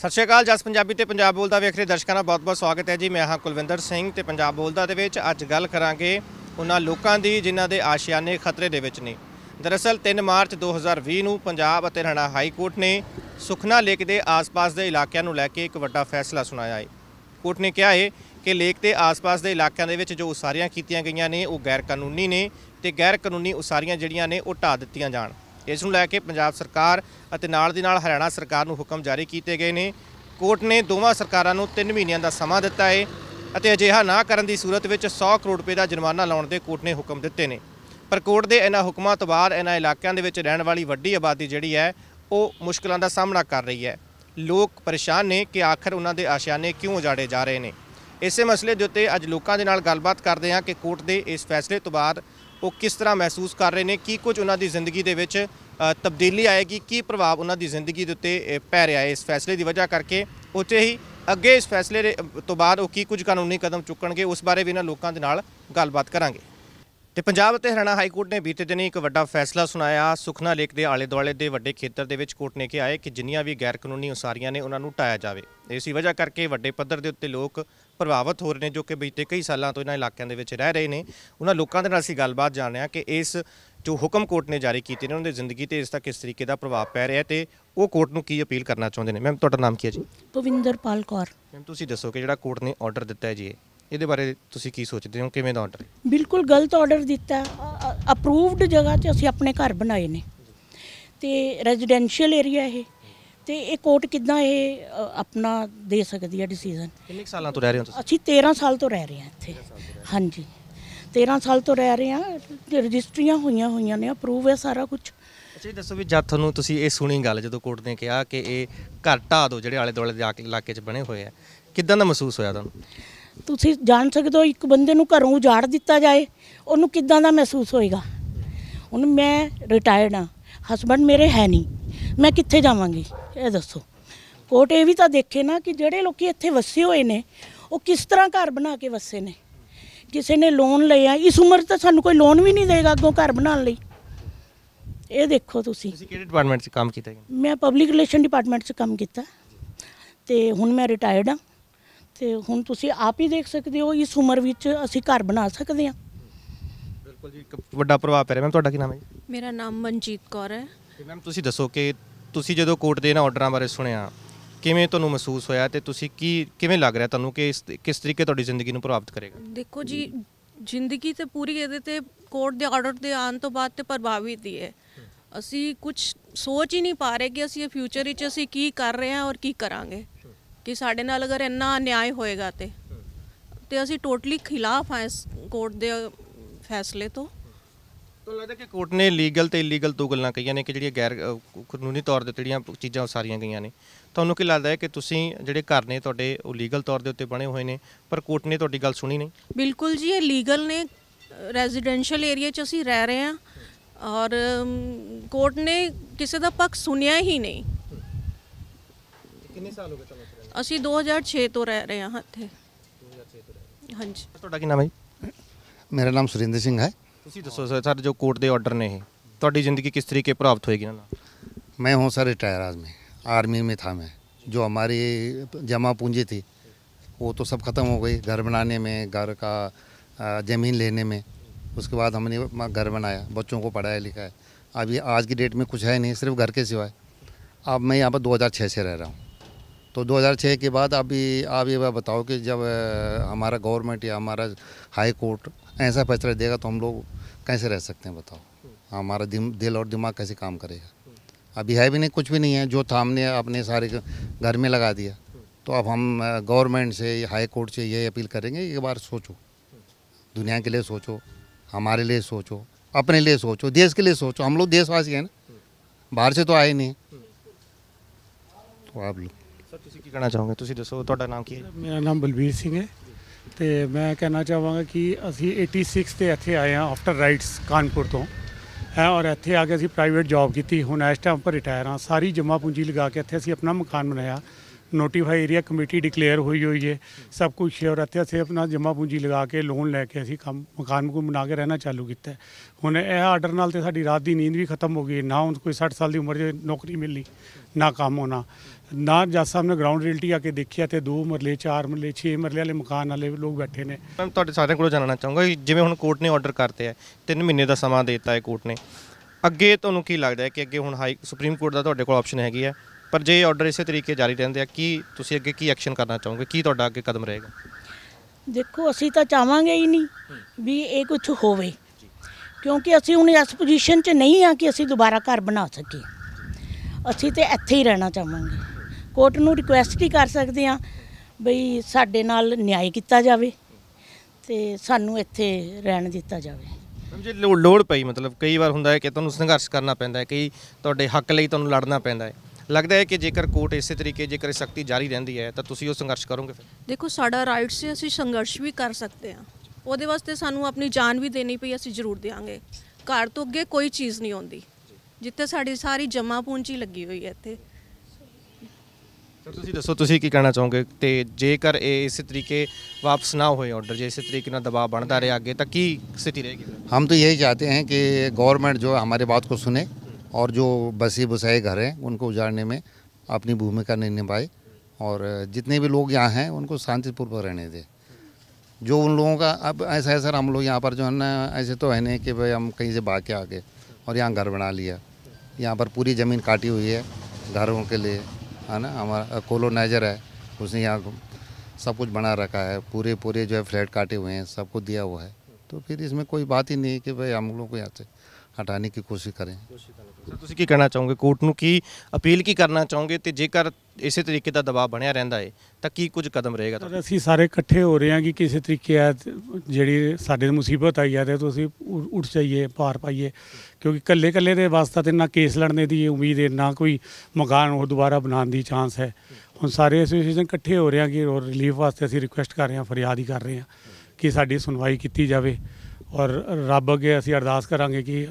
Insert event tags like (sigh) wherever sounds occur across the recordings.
ਸਤਿ ਸ਼੍ਰੀ ਅਕਾਲ, ਜਸ ਪੰਜਾਬੀ ਤੇ ਪੰਜਾਬ ਬੋਲਦਾ ਵੇਖ ਰਹੇ ਦਰਸ਼ਕਾਂ ਦਾ ਬਹੁਤ-ਬਹੁਤ ਸਵਾਗਤ ਹੈ ਜੀ। ਮੈਂ ਹਾਂ ਕੁਲਵਿੰਦਰ ਸਿੰਘ ਤੇ ਪੰਜਾਬ ਬੋਲਦਾ ਦੇ ਵਿੱਚ ਅੱਜ ਗੱਲ ਕਰਾਂਗੇ ਉਹਨਾਂ ਲੋਕਾਂ ਦੀ ਜਿਨ੍ਹਾਂ ਦੇ ਆਸ਼ਿਆਨੇ ਖਤਰੇ ਦੇ ਵਿੱਚ ਨੇ। ਦਰਅਸਲ 3 ਮਾਰਚ 2020 ਨੂੰ ਪੰਜਾਬ ਅਤੇ ਹਰਿਆਣਾ ਹਾਈ ਕੋਰਟ ਨੇ ਸੁਖਨਾ ਲੇਕ ਦੇ ਆਸ-ਪਾਸ ਦੇ ਇਲਾਕਿਆਂ ਨੂੰ ਲੈ ਕੇ ਇੱਕ ਵੱਡਾ ਫੈਸਲਾ ਸੁਣਾਇਆ ਹੈ। ਕੋਰਟ ਨੇ ਕਿਹਾ ਹੈ ਕਿ ਲੇਕ ਦੇ ਆਸ-ਪਾਸ ਦੇ ਇਲਾਕਿਆਂ ਦੇ ਵਿੱਚ ਜੋ ਉਸਾਰੀਆਂ ਕੀਤੀਆਂ ਗਈਆਂ ਨੇ ਉਹ ਗੈਰ ਕਾਨੂੰਨੀ ਨੇ ਤੇ ਗੈਰ ਕਾਨੂੰਨੀ ਉਸਾਰੀਆਂ ਜਿਹੜੀਆਂ ਨੇ ਉਹ ਢਾਹ ਦਿੱਤੀਆਂ ਜਾਣ। ਇਸ ਨੂੰ ਲੈ ਕੇ ਪੰਜਾਬ ਸਰਕਾਰ ਅਤੇ ਨਾਲ ਦੀ ਨਾਲ ਹਰਿਆਣਾ ਸਰਕਾਰ ਨੂੰ ਹੁਕਮ ਜਾਰੀ ਕੀਤੇ ਗਏ ਨੇ। ਕੋਰਟ ਨੇ ਦੋਵਾਂ ਸਰਕਾਰਾਂ ਨੂੰ 3 ਮਹੀਨਿਆਂ ਦਾ ਸਮਾਂ ਦਿੱਤਾ ਹੈ ਅਤੇ ਅਜਿਹਾ ਨਾ ਕਰਨ ਦੀ ਸੂਰਤ ਵਿੱਚ 100 ਕਰੋੜ ਰੁਪਏ ਦਾ ਜੁਰਮਾਨਾ ਲਾਉਣ ਦੇ ਕੋਰਟ ਨੇ ਹੁਕਮ ਦਿੱਤੇ ਨੇ। ਪਰ ਕੋਰਟ ਦੇ ਇਹਨਾਂ ਹੁਕਮਾਂ ਤੋਂ ਬਾਅਦ ਇਹਨਾਂ ਇਲਾਕਿਆਂ ਦੇ ਵਿੱਚ ਰਹਿਣ ਵਾਲੀ ਵੱਡੀ ਆਬਾਦੀ ਜਿਹੜੀ ਹੈ, ਉਹ ਮੁਸ਼ਕਲਾਂ ਦਾ ਸਾਹਮਣਾ ਕਰ ਰਹੀ ਹੈ। ਲੋਕ ਪਰੇਸ਼ਾਨ ਨੇ ਕਿ ਆਖਰ ਉਹਨਾਂ ਦੇ ਆਸ਼ਿਆਨੇ ਕਿਉਂ ਉਜਾੜੇ ਜਾ ਰਹੇ ਨੇ। ਇਸੇ ਮਸਲੇ ਦੇ ਉੱਤੇ ਅੱਜ ਲੋਕਾਂ ਦੇ ਨਾਲ ਗੱਲਬਾਤ ਕਰਦੇ ਹਾਂ ਕਿ ਕੋਰਟ ਦੇ ਇਸ ਫੈਸਲੇ ਤੋਂ ਬਾਅਦ ਉਹ ਕਿਸ ਤਰ੍ਹਾਂ ਮਹਿਸੂਸ ਕਰ ਰਹੇ ਨੇ ਕੀ ਕੁਝ ਉਹਨਾਂ ਦੀ ਜ਼ਿੰਦਗੀ ਦੇ ਵਿੱਚ ਤਬਦੀਲੀ ਆਏਗੀ ਕੀ ਪ੍ਰਭਾਵ ਉਹਨਾਂ ਦੀ ਜ਼ਿੰਦਗੀ ਦੇ ਉੱਤੇ ਪੈ ਰਿਹਾ ਹੈ ਇਸ ਫੈਸਲੇ ਦੀ ਵਜ੍ਹਾ ਕਰਕੇ। ਉੱਥੇ ਹੀ ਅੱਗੇ ਇਸ ਫੈਸਲੇ ਦੇ, ਤੋਂ ਬਾਅਦ ਉਹ ਕੀ ਕੁਝ ਕਾਨੂੰਨੀ ਕਦਮ ਚੁੱਕਣਗੇ ਉਸ ਬਾਰੇ ਵੀ ਇਹਨਾਂ ਲੋਕਾਂ ਦੇ ਨਾਲ ਗੱਲਬਾਤ ਕਰਾਂਗੇ। ਤੇ ਪੰਜਾਬ ਅਤੇ ਹਰਿਆਣਾ ਹਾਈ ਕੋਰਟ ਨੇ ਬੀਤੇ ਦਿਨੀ ਇੱਕ ਵੱਡਾ ਫੈਸਲਾ ਸੁਣਾਇਆ। ਸੁਖਨਾ ਲੇਕ ਦੇ ਆਲੇ ਦੁਆਲੇ ਦੇ ਵੱਡੇ ਖੇਤਰ ਦੇ ਵਿੱਚ ਕੋਰਟ ਨੇ ਕਿਹਾ ਹੈ ਕਿ ਜਿੰਨੀਆਂ ਵੀ ਗੈਰ ਕਾਨੂੰਨੀ ਉਸਾਰੀਆਂ ਨੇ ਉਹਨਾਂ ਨੂੰ ਢਾਇਆ ਜਾਵੇ। ਇਸੇ ਵਜ੍ਹਾ ਕਰਕੇ ਵੱਡੇ ਪੱਧਰ ਦੇ ਉੱਤੇ ਲੋਕ ਪ੍ਰਭਾਵਿਤ ਹੋ ਰਹੇ ਨੇ ਜੋ ਕਿ ਬੀਤੇ ਕਈ ਸਾਲਾਂ ਤੋਂ ਇਹਨਾਂ ਇਲਾਕਿਆਂ ਦੇ ਵਿੱਚ ਰਹਿ ਰਹੇ ਨੇ। ਉਹਨਾਂ ਲੋਕਾਂ ਦੇ ਨਾਲ ਅਸੀਂ ਗੱਲਬਾਤ ਜਾਣ ਰਹੇ ਹਾਂ ਕਿ ਇਸ ਜੋ ਹੁਕਮ ਕੋਰਟ ਨੇ ਜਾਰੀ ਕੀਤੇ ਨੇ ਉਹਨਾਂ ਦੀ ਜ਼ਿੰਦਗੀ ਤੇ ਇਸ ਦਾ ਕਿਸ ਤਰੀਕੇ ਦਾ ਪ੍ਰਭਾਵ ਪੈ ਰਿਹਾ ਤੇ ਉਹ ਕੋਰਟ ਨੂੰ ਕੀ ਅਪੀਲ ਕਰਨਾ ਚਾਹੁੰਦੇ ਨੇ? ਮੈਮ ਤੁਹਾਡਾ ਨਾਮ ਕੀ ਹੈ ਜੀ? ਭਵਿੰਦਰਪਾਲ ਕੌਰ। ਮੈਮ ਤੁਸੀਂ ਦੱਸੋ ਕਿ ਜਿਹੜਾ ਕੋਰਟ ਨੇ ਆਰਡਰ ਦਿੱਤਾ ਹੈ ਜੀ ਇਹ, ਇਹਦੇ ਬਾਰੇ ਤੁਸੀਂ ਕੀ ਸੋਚਦੇ ਹੋ? ਕਿਵੇਂ ਦਾ ਆਰਡਰ ਬਿਲਕੁਲ ਗਲਤ ਆਰਡਰ ਦਿੱਤਾ ਅਪਰੂਵਡ ਜਗ੍ਹਾ 'ਚ ਅਸੀਂ ਆਪਣੇ ਘਰ ਬਣਾਏ ਨੇ। ਤੇ ਰੈਜ਼ੀਡੈਂਸ਼ੀਅਲ ਏਰੀਆ ਇਹ। ਤੇ ਇਹ ਕੋਰਟ ਕਿੱਦਾਂ ਇਹ ਅ, ਆਪਣਾ ਦੇ ਸਕਦੀ ਹੈ ਡਿਸੀਜਨ ਕਿੰਨੇ ਕੁ ਸਾਲਾਂ ਤੋਂ ਰਹਿ ਰਹੇ ਹੋ ਤੁਸੀਂ? ਅਸੀਂ 13 ਸਾਲ ਤੋਂ ਰਹਿ ਰਹੇ ਹਾਂ ਇੱਥੇ। ਹਾਂਜੀ। 13 ਸਾਲ ਤੋਂ ਰਹਿ ਰਹੇ ਹਾਂ। ਤੇ ਰਜਿਸਟਰੀਆਂ ਹੋਈਆਂ ਹੋਈਆਂ ਨੇ ਅਪਰੂਵ ਹੈ ਸਾਰਾ ਕੁਝ ਅੱਛਾ ਇਹ ਦੱਸੋ ਵੀ ਜਦ ਤੁਹਾਨੂੰ ਤੁਸੀਂ ਇਹ ਸੁਣੀ ਗੱਲ ਜਦੋਂ ਕੋਰਟ ਨੇ ਕਿਹਾ ਕਿ ਇਹ ਘਰ ਢਾਹ ਦਿਓ ਜਿਹੜੇ ਆਲੇ ਦੁਆਲੇ ਦੇ ਇਲਾਕੇ 'ਚ ਬਣੇ ਹੋਏ ਆ ਕਿੱਦਾਂ ਦਾ ਮਹਿਸੂਸ ਹੋਇਆ ਤੁਹਾਨੂੰ? ਤੁਸੀਂ ਜਾਣ ਸਕਦੇ ਹੋ ਇੱਕ ਬੰਦੇ ਨੂੰ ਘਰੋਂ ਉਜਾੜ ਦਿੱਤਾ ਜਾਏ ਉਹਨੂੰ ਕਿੱਦਾਂ ਦਾ ਮਹਿਸੂਸ ਹੋਏਗਾ? ਹੁਣ ਮੈਂ ਰਿਟਾਇਰਡ ਹਾਂ। ਹਸਬੰਡ ਮੇਰੇ ਹੈ ਨਹੀਂ। ਮੈਂ ਕਿੱਥੇ ਜਾਵਾਂਗੀ? ਇਹ ਦੱਸੋ। ਕੋਰਟ ਇਹ ਵੀ ਤਾਂ ਦੇਖੇ ਨਾ ਕਿ ਜਿਹੜੇ ਲੋਕੀ ਇੱਥੇ ਵਸੇ ਹੋਏ ਨੇ ਉਹ ਕਿਸ ਤਰ੍ਹਾਂ ਘਰ ਬਣਾ ਕੇ ਵਸੇ ਨੇ? ਕਿਸੇ ਨੇ ਲੋਨ ਲਿਆ ਇਸ ਉਮਰ ਤਾਂ ਸਾਨੂੰ ਕੋਈ ਲੋਨ ਵੀ ਨਹੀਂ ਦੇਗਾ ਅੱਗੋਂ ਘਰ ਬਣਾਉਣ ਲਈ। ਇਹ ਦੇਖੋ ਤੁਸੀਂ। ਤੁਸੀਂ ਕਿਹੜੇ ਡਿਪਾਰਟਮੈਂਟ 'ਚ ਕੰਮ ਕੀਤਾ ਹੈ ਮੈਂ ਪਬਲਿਕ ਰਿਲੇਸ਼ਨ ਡਿਪਾਰਟਮੈਂਟ 'ਚ ਕੰਮ ਕੀਤਾ। ਤੇ ਹੁਣ ਮੈਂ ਰਿਟਾਇਰਡ ਹਾਂ। ਤੇ ਹੁਣ ਤੁਸੀਂ ਆਪ ਹੀ ਦੇਖ ਸਕਦੇ ਹੋ ਇਸ ਉਮਰ ਵਿੱਚ ਅਸੀਂ ਘਰ ਬਣਾ ਸਕਦੇ ਹਾਂ। ਬਿਲਕੁਲ ਜੀ ਇੱਕ ਵੱਡਾ ਪ੍ਰਭਾਵ ਪੈ ਰਿਹਾ। ਮੈਮ ਤੁਹਾਡਾ ਕੀ ਨਾਮ ਹੈ ਜੀ? ਮੇਰਾ ਨਾਮ ਮਨਜੀਤ ਕੌਰ ਹੈ। ਤੇ ਮੈਮ ਤੁਸੀਂ ਦੱਸੋ ਕਿ ਤੁਸੀਂ ਜਦੋਂ ਕੋਰਟ ਦੇ ਇਹਨਾਂ ਆਰਡਰਾਂ ਬਾਰੇ ਸੁਣਿਆ, ਕਿਵੇਂ ਤੁਹਾਨੂੰ ਮਹਿਸੂਸ ਹੋਇਆ ਤੇ ਤੁਸੀਂ ਕੀ, ਕਿਵੇਂ ਲੱਗ ਰਿਹਾ ਤੁਹਾਨੂੰ ਕਿ ਇਸ ਕਿਸ ਤਰੀਕੇ ਤੁਹਾਡੀ ਜ਼ਿੰਦਗੀ ਨੂੰ ਪ੍ਰਭਾਵਿਤ ਕਰੇਗਾ? ਦੇਖੋ ਜੀ, ਜ਼ਿੰਦਗੀ ਤੇ ਪੂਰੀ ਇਹਦੇ ਤੇ ਕੋਰਟ ਦੇ ਆਰਡਰ ਦੇ ਆਉਣ ਤੋਂ ਬਾਅਦ ਤੇ ਪ੍ਰਭਾਵਿਤ ਹੀ ਹੈ। ਅਸੀਂ ਕੁਝ ਸੋਚ ਹੀ ਨਹੀਂ ਪਾ ਰਹੇ ਕਿ ਅਸੀਂ ਇਹ ਫਿਊਚਰ ਵਿੱਚ ਅਸੀਂ ਕੀ ਕਰ ਰਹੇ ਹਾਂ ਔਰ ਕੀ ਕਰਾਂਗੇ। ਕਿ ਸਾਡੇ ਨਾਲ ਅਗਰ ਇੰਨਾ ਅਨਿਆਏ ਹੋਏਗਾ ਤੇ ਤੇ ਅਸੀਂ ਟੋਟਲੀ ਖਿਲਾਫ ਹਾਂ ਇਸ ਕੋਰਟ ਦੇ ਫੈਸਲੇ ਤੋਂ। ਤੁਹਾਨੂੰ ਲੱਗਦਾ ਕਿ ਕੋਰਟ ਨੇ ਲੀਗਲ ਤੇ ਇਲੀਗਲ ਦੋ ਗੱਲਾਂ ਕਹੀਆਂ ਨੇ ਕਿ ਜਿਹੜੀਆਂ ਗੈਰ ਅ, ਕਾਨੂੰਨੀ ਤੌਰ ਤੇ ਜਿਹੜੀਆਂ ਚੀਜ਼ਾਂ ਉਸਾਰੀਆਂ ਗਈਆਂ ਨੇ। ਤੁਹਾਨੂੰ ਕੀ ਲੱਗਦਾ ਹੈ ਕਿ ਤੁਸੀਂ ਜਿਹੜੇ ਘਰ ਨੇ ਤੁਹਾਡੇ ਉਹ ਲੀਗਲ ਤੌਰ ਦੇ ਉੱਤੇ ਬਣੇ ਹੋਏ ਨੇ ਪਰ ਕੋਰਟ ਨੇ ਤੁਹਾਡੀ ਗੱਲ ਸੁਣੀ ਨਹੀਂ? ਬਿਲਕੁਲ ਜੀ ਇਹ ਲੀਗਲ ਨੇ। ਰੈਜ਼ੀਡੈਂਸ਼ੀਅਲ ਏਰੀਆ 'ਚ ਅਸੀਂ ਰਹਿ ਰਹੇ ਹਾਂ ਔਰ ਕੋਰਟ ਨੇ ਕਿਸੇ ਦਾ ਪੱਖ ਸੁਣਿਆ ਹੀ ਨਹੀਂ। ਕਿੰਨੇ ਸਾਲ ਹੋ ਗਏ ਤੁਹਾਨੂੰ ਅਸੀਂ 2006 ਤੋਂ ਰਹਿ ਰਹੇ ਹਾਂ ਇੱਥੇ। 2006 ਤੋਂ ਹਾਂਜੀ। ਤੁਹਾਡਾ ਕੀ ਨਾਮ ਹੈ ਜੀ? ਮੇਰਾ ਨਾਮ ਸੁਰਿੰਦਰ ਸਿੰਘ ਹੈ। ਤੁਸੀਂ ਦੱਸੋ ਸਰ ਸਰ ਜੋ ਕੋਰਟ ਦੇ ਆਰਡਰ ਨੇ ਇਹ ਤੁਹਾਡੀ ਜ਼ਿੰਦਗੀ ਕਿਸ ਤਰੀਕੇ ਪ੍ਰਭਾਵਿਤ ਹੋਏਗੀ ਇਹਨਾਂ ਨਾਲ मैं हूँ सर रिटायर आज में आर्मी में था मैं जो हमारी जमा पूंजी थी वो तो सब ख़त्म हो गई घर बनाने में घर का अ, ज़मीन लेने में उसके बाद हमने म- घर बनाया बच्चों को पढ़ाया लिखाया अभी आज की डेट में कुछ है नहीं सिर्फ घर के सिवाय अब मैं यहाँ पर 2006 से रह रहा हूँ तो 2006 के बाद अभी आप ये बताओ कि जब अ, हमारा गवर्नमेंट या हमारा हाई कोर्ट ऐसा फैसला देगा तो हम लोग कैसे रह सकते हैं बताओ हमारा दिम, दिल और दिमाग कैसे काम करेगा अभी है भी नहीं कुछ भी नहीं है जो था हमने अपने सारे घर में लगा दिया तो अब हम गवर्नमेंट से हाई कोर्ट से ये अपील करेंगे एक बार सोचो दुनिया के लिए सोचो हमारे लिए सोचो अपने लिए सोचो देश के लिए सोचो हम लोग देशवासी हैं ना बाहर से तो आए नहीं तो आप लोग ਸਰ ਤੁਸੀਂ ਕੀ ਕਹਿਣਾ ਚਾਹੋਗੇ ਤੁਸੀਂ ਦੱਸੋ ਤੁਹਾਡਾ ਨਾਮ ਕੀ ਹੈ ਮੇਰਾ ਨਾਮ ਬਲਬੀਰ ਸਿੰਘ ਹੈ ਤੇ ਮੈਂ ਕਹਿਣਾ ਚਾਹਾਂਗਾ ਕਿ ਅਸੀਂ 86 ਤੇ ਇੱਥੇ ਆਏ ਹਾਂ ਆਫਟਰ ਰਾਈਟਸ ਕਾਨਪੁਰ ਤੋਂ, ਹੈ, ਔਰ ਇੱਥੇ ਆ ਕੇ ਅਸੀਂ ਪ੍ਰਾਈਵੇਟ ਜੌਬ ਕੀਤੀ, ਹੁਣ ਇਸ ਟਾਈਮ ਪਰ ਰਿਟਾਇਰ ਹਾਂ, ਸਾਰੀ ਜਮ੍ਹਾਂ ਪੂੰਜੀ ਲਗਾ ਕੇ ਇੱਥੇ ਅਸੀਂ ਆਪਣਾ ਮਕਾਨ ਬਣਾਇਆ। ਨੋਟੀਫਾਈ ਏਰੀਆ ਕਮੇਟੀ ਡਿਕਲੇਅਰ ਹੋਈ ਹੋਈ ਹੈ। ਸਭ ਕੁਝ ਹੈ ਔਰ ਇੱਥੇ ਅਸੀਂ ਆਪਣਾ ਜਮ੍ਹਾਂ ਪੂੰਜੀ ਲਗਾ ਕੇ ਲੋਨ ਲੈ ਕੇ ਅਸੀਂ ਕੰਮ, ਮਕਾਨ ਨੂੰ ਬਣਾ ਕੇ ਰਹਿਣਾ ਚਾਲੂ ਕੀਤਾ ਹੁਣ ਇਹ ਆਰਡਰ ਨਾਲ ਤੇ ਸਾਡੀ ਰਾਤ ਦੀ ਨੀਂਦ ਵੀ ਖਤਮ ਹੋ ਗਈ ਨਾ ਹੁਣ ਕੋਈ 60 ਸਾਲ ਦੀ ਉਮਰ 'ਚ ਨੌਕਰੀ ਮਿਲਣੀ ਨਾ ਕੰਮ ਹੋਣਾ। ਨਾ ਜੱਜ ਸਾਹਿਬ ਨੇ ਗਰਾਊਂਡ ਰਿਐਲਿਟੀ ਆ ਕੇ ਦੇਖਿਆ ਤੇ ਦੋ ਮਰਲੇ, ਚਾਰ ਮਰਲੇ 6 ਮਰਲੇ ਵਾਲੇ ਮਕਾਨ ਵਾਲੇ ਲੋਕ ਬੈਠੇ ਨੇ। ਮੈਂ ਤੁਹਾਡੇ ਸਾਰਿਆਂ ਕੋਲੋਂ ਜਾਣਨਾ ਚਾਹੂੰਗਾ ਜਿਵੇਂ ਹੁਣ ਕੋਰਟ ਨੇ ਆਰਡਰ ਕਰਤੇ ਹੈ 3 ਮਹੀਨੇ ਦਾ ਸਮਾਂ ਦੇ ਦਿੱਤਾ ਹੈ ਕੋਰਟ ਨੇ। ਅੱਗੇ ਤੁਹਾਨੂੰ ਕੀ ਲੱਗਦਾ ਹੈ ਕਿ ਅੱਗੇ ਹੁਣ ਹਾਈ ਸੁਪਰੀਮ ਕੋਰਟ ਦਾ ਤੁਹਾਡੇ ਕੋਲ ਆਪਸ਼ਨ ਹੈਗੀ ਹੈ ਪਰ ਜੇ ਆਰਡਰ ਇਸੇ ਤਰੀਕੇ ਜਾਰੀ ਰਹਿੰਦੇ ਆ ਕੀ ਤੁਸੀਂ ਅੱਗੇ ਕੀ ਐਕਸ਼ਨ ਕਰਨਾ ਚਾਹੋਗੇ? ਕੀ ਤੁਹਾਡਾ ਅੱਗੇ ਕਦਮ ਰਹੇਗਾ? ਦੇਖੋ ਅਸੀਂ ਤਾਂ ਚਾਹਾਂਗੇ ਹੀ ਨਹੀਂ ਵੀ ਇਹ ਕੁਝ ਹੋਵੇ। ਕਿਉਂਕਿ ਅਸੀਂ ਹੁਣ ਇਸ ਪੋਜੀਸ਼ਨ 'ਚ ਨਹੀਂ ਆ ਕਿ ਅਸੀਂ ਦੁਬਾਰਾ ਘਰ ਬਣਾ ਸਕੀਏ। ਅਸੀਂ ਤੇ ਇੱਥੇ ਹੀ ਰਹਿਣਾ ਚਾਹਾਂਗੇ। ਕੋਰਟ ਨੂੰ ਰਿਕੁਐਸਟ ਹੀ ਕਰ ਸਕਦੇ ਹਾਂ ਬਈ ਸਾਡੇ ਨਾਲ ਨਿਆਂ ਕੀਤਾ ਜਾਵੇ ਤੇ ਸਾਨੂੰ ਇੱਥੇ ਰਹਿਣ ਦਿੱਤਾ ਜਾਵੇ। ਜੇ ਲੋੜ ਪਈ ਮਤਲਬ ਕਈ ਵਾਰ ਹੁੰਦਾ ਹੈ ਕਿ ਤੁਹਾਨੂੰ ਸੰਘਰਸ਼ ਕਰਨਾ ਪੈਂਦਾ ਹੈ ਕਈ ਤੁਹਾਡੇ ਹੱਕ ਲਈ ਤੁਹਾਨੂੰ ਲੜਨਾ ਪੈਂਦਾ ਹੈ। ਲੱਗਦਾ ਹੈ ਕਿ ਜੇਕਰ ਕੋਰਟ ਇਸੇ ਤਰੀਕੇ ਜੇਕਰ ਸਖਤੀ ਜਾਰੀ ਰਹਿੰਦੀ ਹੈ ਤਾਂ ਤੁਸੀਂ ਉਹ ਸੰਘਰਸ਼ ਕਰੋਗੇ ਫਿਰ ਦੇਖੋ ਸਾਡਾ ਰਾਈਟ ਸੀ ਅਸੀਂ ਸੰਘਰਸ਼ ਵੀ ਕਰ ਸਕਦੇ ਹਾਂ ਉਹਦੇ ਵਾਸਤੇ ਸਾਨੂੰ ਆਪਣੀ ਜਾਨ ਵੀ ਦੇਣੀ ਪਈ ਅਸੀਂ ਜ਼ਰੂਰ ਦੇਵਾਂਗੇ ਘਰ ਤੋਂ ਅੱਗੇ ਕੋਈ ਚੀਜ਼ ਨਹੀਂ ਆਉਂਦੀ ਜਿੱਥੇ ਸਾਡੀ ਸਾਰੀ ਜਮਾ ਪੂੰਜੀ ਲੱਗੀ ਹੋਈ ਹੈ ਇੱਥੇ ਸਰ ਤੁਸੀਂ ਦੱਸੋ ਤੁਸੀਂ ਕੀ ਕਹਿਣਾ ਚਾਹੋਗੇ ਤੇ ਜੇਕਰ ਇਹ ਇਸੇ ਤਰੀਕੇ ਵਾਪਸ ਨਾ ਹੋਏ ਆਰਡਰ ਜੇ ਇਸੇ ਤਰੀਕੇ ਨਾਲ ਦਬਾਅ ਬਣਦਾ ਰਿਹਾ ਅੱਗੇ ਤਾਂ ਕੀ ਸਥਿਤੀ ਰਹੇਗੀ ਫਿਰ? हम तो यही चाहते हैं कि गवर्नमेंट जो है हमारे बात को सुने और जो बसी बुसाए घर हैं, उनको उजाड़ने में अपनी भूमिका नहीं निभाए और जितने भी लोग यहाँ हैं, उनको शांतिपूर्वक रहने दें। जो उन लोगों का, अब ऐसा है सर हम लोग यहाँ पर जो है ना, ऐसे तो है नहीं कि भाई हम कहीं से भाग के आ गए और यहाँ घर बना लिया। यहाँ पर पूरी ज़मीन काटी हुई है घरों के लिए, है ना? हमारा कोलोनाइजर है, उसने यहाँ सब कुछ बना रखा है, पूरे पूरे जो है फ्लैट काटे हुए हैं सबको दिया हुआ है। तो फिर इसमें कोई बात ही नहीं है कि भाई हम लोग को यहाँ से हटाने की कोशिश करें। ਸਰ ਤੁਸੀਂ ਕੀ ਕਹਿਣਾ ਚਾਹੋਗੇ? ਕੋਰਟ ਨੂੰ ਕੀ ਅਪੀਲ ਕੀ ਕਰਨਾ ਚਾਹੋਗੇ? ਤੇ ਜੇਕਰ ਇਸੇ ਤਰੀਕੇ ਦਾ ਦਬਾਅ ਬਣਿਆ ਰਹਿੰਦਾ ਹੈ ਤਾਂ ਕੀ ਕੁਝ ਕਦਮ ਰਹੇਗਾ? ਸਰ ਅਸੀਂ ਸਾਰੇ ਇਕੱਠੇ ਹੋ ਰਹੇ ਹਾਂ ਕਿ ਕਿਸੇ ਤਰੀਕੇ ਆ ਜਿਹੜੀ ਸਾਡੇ ਮੁਸੀਬਤ ਆਈ ਆ ਤੇ ਤੁਸੀਂ ਉੱਠ ਜਾਈਏ ਪਾਰ ਪਾਈਏ। ਕਿਉਂਕਿ ਕੱਲੇ ਕੱਲੇ ਦੇ ਵਾਸਤਾ ਤੇ ਨਾ ਕੇਸ ਲੜਨੇ ਦੀ ਉਮੀਦ ਹੈ ਨਾ ਕੋਈ ਮਕਾਨ ਉਹ ਦੁਬਾਰਾ ਬਣਾਉਣ ਦੀ ਚਾਂਸ ਹੈ। ਹੁਣ ਸਾਰੇ ਐਸੋਸੀਏਸ਼ਨ ਇਕੱਠੇ ਹੋ ਰਹੇ ਹਾਂ ਕਿ ਔਰ ਰਿਲੀਫ ਵਾਸਤੇ ਅਸੀਂ ਰਿਕੁਐਸਟ ਕਰ ਰਹੇ ਹਾਂ ਫਰਿਆਦ ਹੀ ਕਰ ਰਹੇ ਹਾਂ ਕਿ ਸਾਡੀ ਸੁਣਵਾਈ ਕੀਤੀ ਜਾਵੇ। ਔਰ ਰੱਬ ਅੱਗੇ ਅਸੀਂ ਅਰਦਾਸ ਕਰਾਂਗੇ ਕਿ